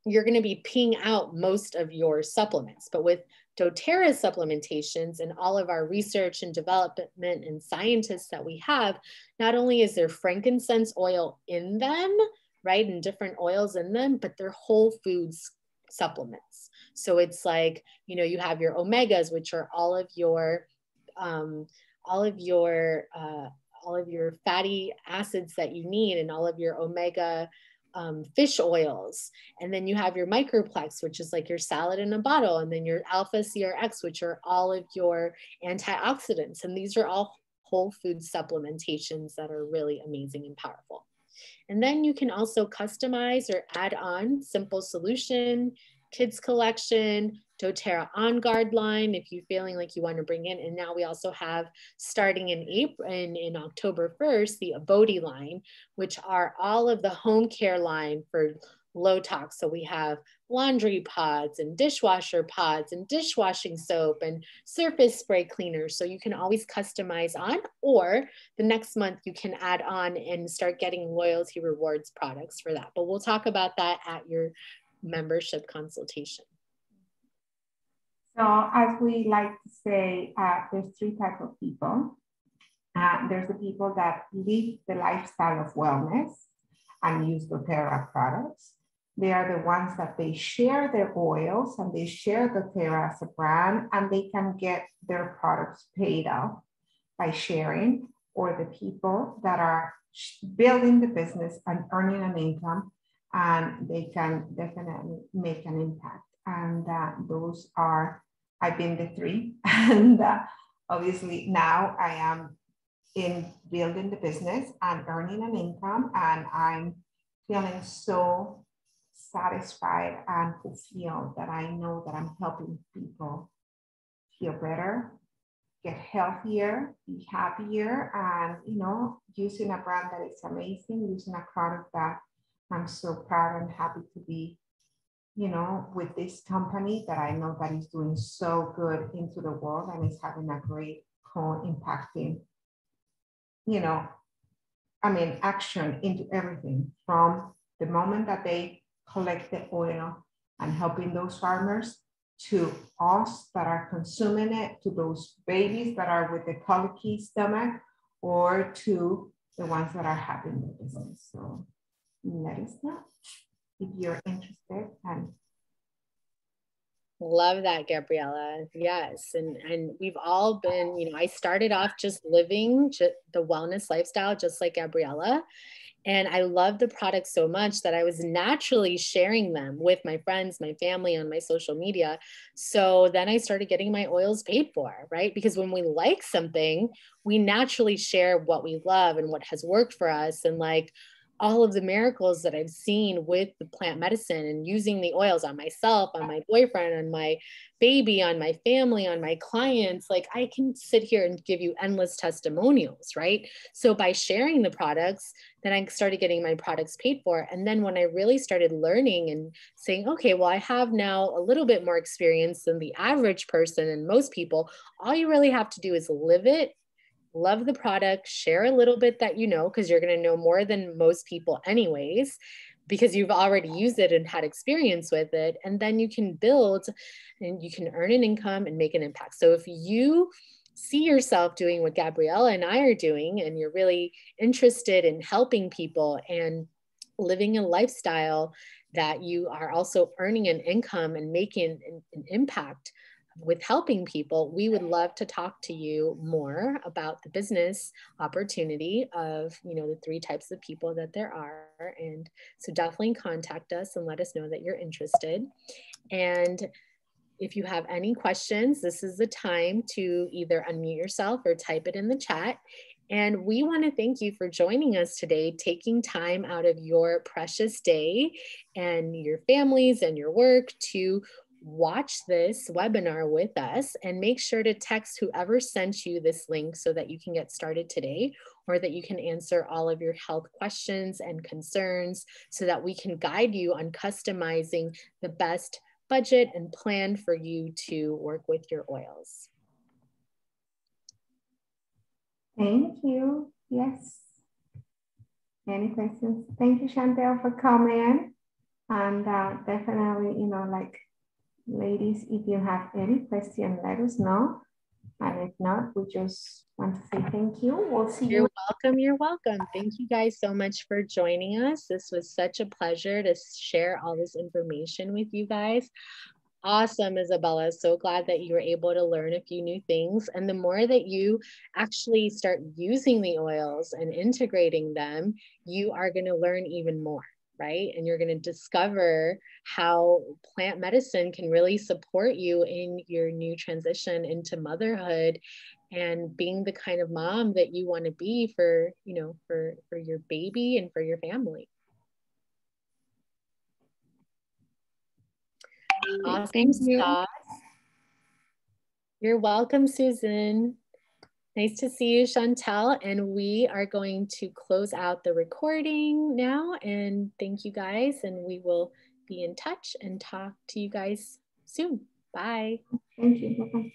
you're going to be peeing out most of your supplements. But with doTERRA supplementations and all of our research and development and scientists that we have, not only is there frankincense oil in them, right, and different oils in them, but they're whole foods supplements. So it's like, you know, you have your omegas, which are all of your, um, all of your, uh, all of your fatty acids that you need and all of your omega um, fish oils. And then you have your microplex, which is like your salad in a bottle. And then your alpha CRS, which are all of your antioxidants. And these are all whole food supplementations that are really amazing and powerful. And then you can also customize or add on simple solution, kids collection, doTERRA On Guard line if you're feeling like you want to bring in. And now we also have starting in April and in October 1st, the Abodi line, which are all of the home care line for low tox. So we have laundry pods and dishwasher pods and dishwashing soap and surface spray cleaners. So you can always customize on, or the next month you can add on and start getting loyalty rewards products for that. But we'll talk about that at your membership consultation. So as we like to say, uh, there's three types of people. Uh, there's the people that live the lifestyle of wellness and use doTERRA products. They are the ones that they share their oils and they share doTERRA as a brand and they can get their products paid off by sharing, or the people that are building the business and earning an income and they can definitely make an impact. And uh, those are I've been the three. <laughs> And uh, obviously now I am in building the business and earning an income. And I'm feeling so satisfied and fulfilled that I know that I'm helping people feel better, get healthier, be happier, and you know, using a brand that is amazing, using a product that I'm so proud and happy to be you know, with this company that I know that is doing so good into the world and is having a great co-impacting, you know, I mean, action into everything from the moment that they collect the oil and helping those farmers to us that are consuming it, to those babies that are with the colicky stomach, or to the ones that are having the disease. So let us know if you're interested and love that gabriella. Yes and and we've all been you know i started off just living the wellness lifestyle just like gabriella and i love the products so much that i was naturally sharing them with my friends my family on my social media. So then i started getting my oils paid for right? Because when we like something we naturally share what we love and what has worked for us and like all of the miracles that I've seen with the plant medicine and using the oils on myself, on my boyfriend, on my baby, on my family, on my clients, like I can sit here and give you endless testimonials, right? So by sharing the products, then I started getting my products paid for. And then when I really started learning and saying, okay, well, I have now a little bit more experience than the average person and most people, all you really have to do is live it love the product, share a little bit that you know, because you're going to know more than most people, anyways, because you've already used it and had experience with it. And then you can build and you can earn an income and make an impact. So if you see yourself doing what Gabriella and I are doing, and you're really interested in helping people and living a lifestyle that you are also earning an income and making an, an impact with helping people, we would love to talk to you more about the business opportunity of, you know, the three types of people that there are. And so definitely contact us and let us know that you're interested. And if you have any questions, this is the time to either unmute yourself or type it in the chat. And we want to thank you for joining us today, taking time out of your precious day and your families and your work to watch this webinar with us and make sure to text whoever sent you this link so that you can get started today or that you can answer all of your health questions and concerns so that we can guide you on customizing the best budget and plan for you to work with your oils. Thank you. Yes. Any questions? Thank you, Chantel, for coming. And uh, definitely, you know, like ladies, if you have any question, let us know. And if not, we just want to say thank you. We'll see you're you. welcome. You're welcome. Thank you guys so much for joining us. This was such a pleasure to share all this information with you guys. Awesome, Isabella. So glad that you were able to learn a few new things. And the more that you actually start using the oils and integrating them, you are going to learn even more right? And you're going to discover how plant medicine can really support you in your new transition into motherhood and being the kind of mom that you want to be for, you know, for for your baby and for your family. Awesome Thank you. You're welcome, Susan. Nice to see you, Chantel. And we are going to close out the recording now. And thank you guys. And we will be in touch and talk to you guys soon. Bye. Thank you. Bye-bye.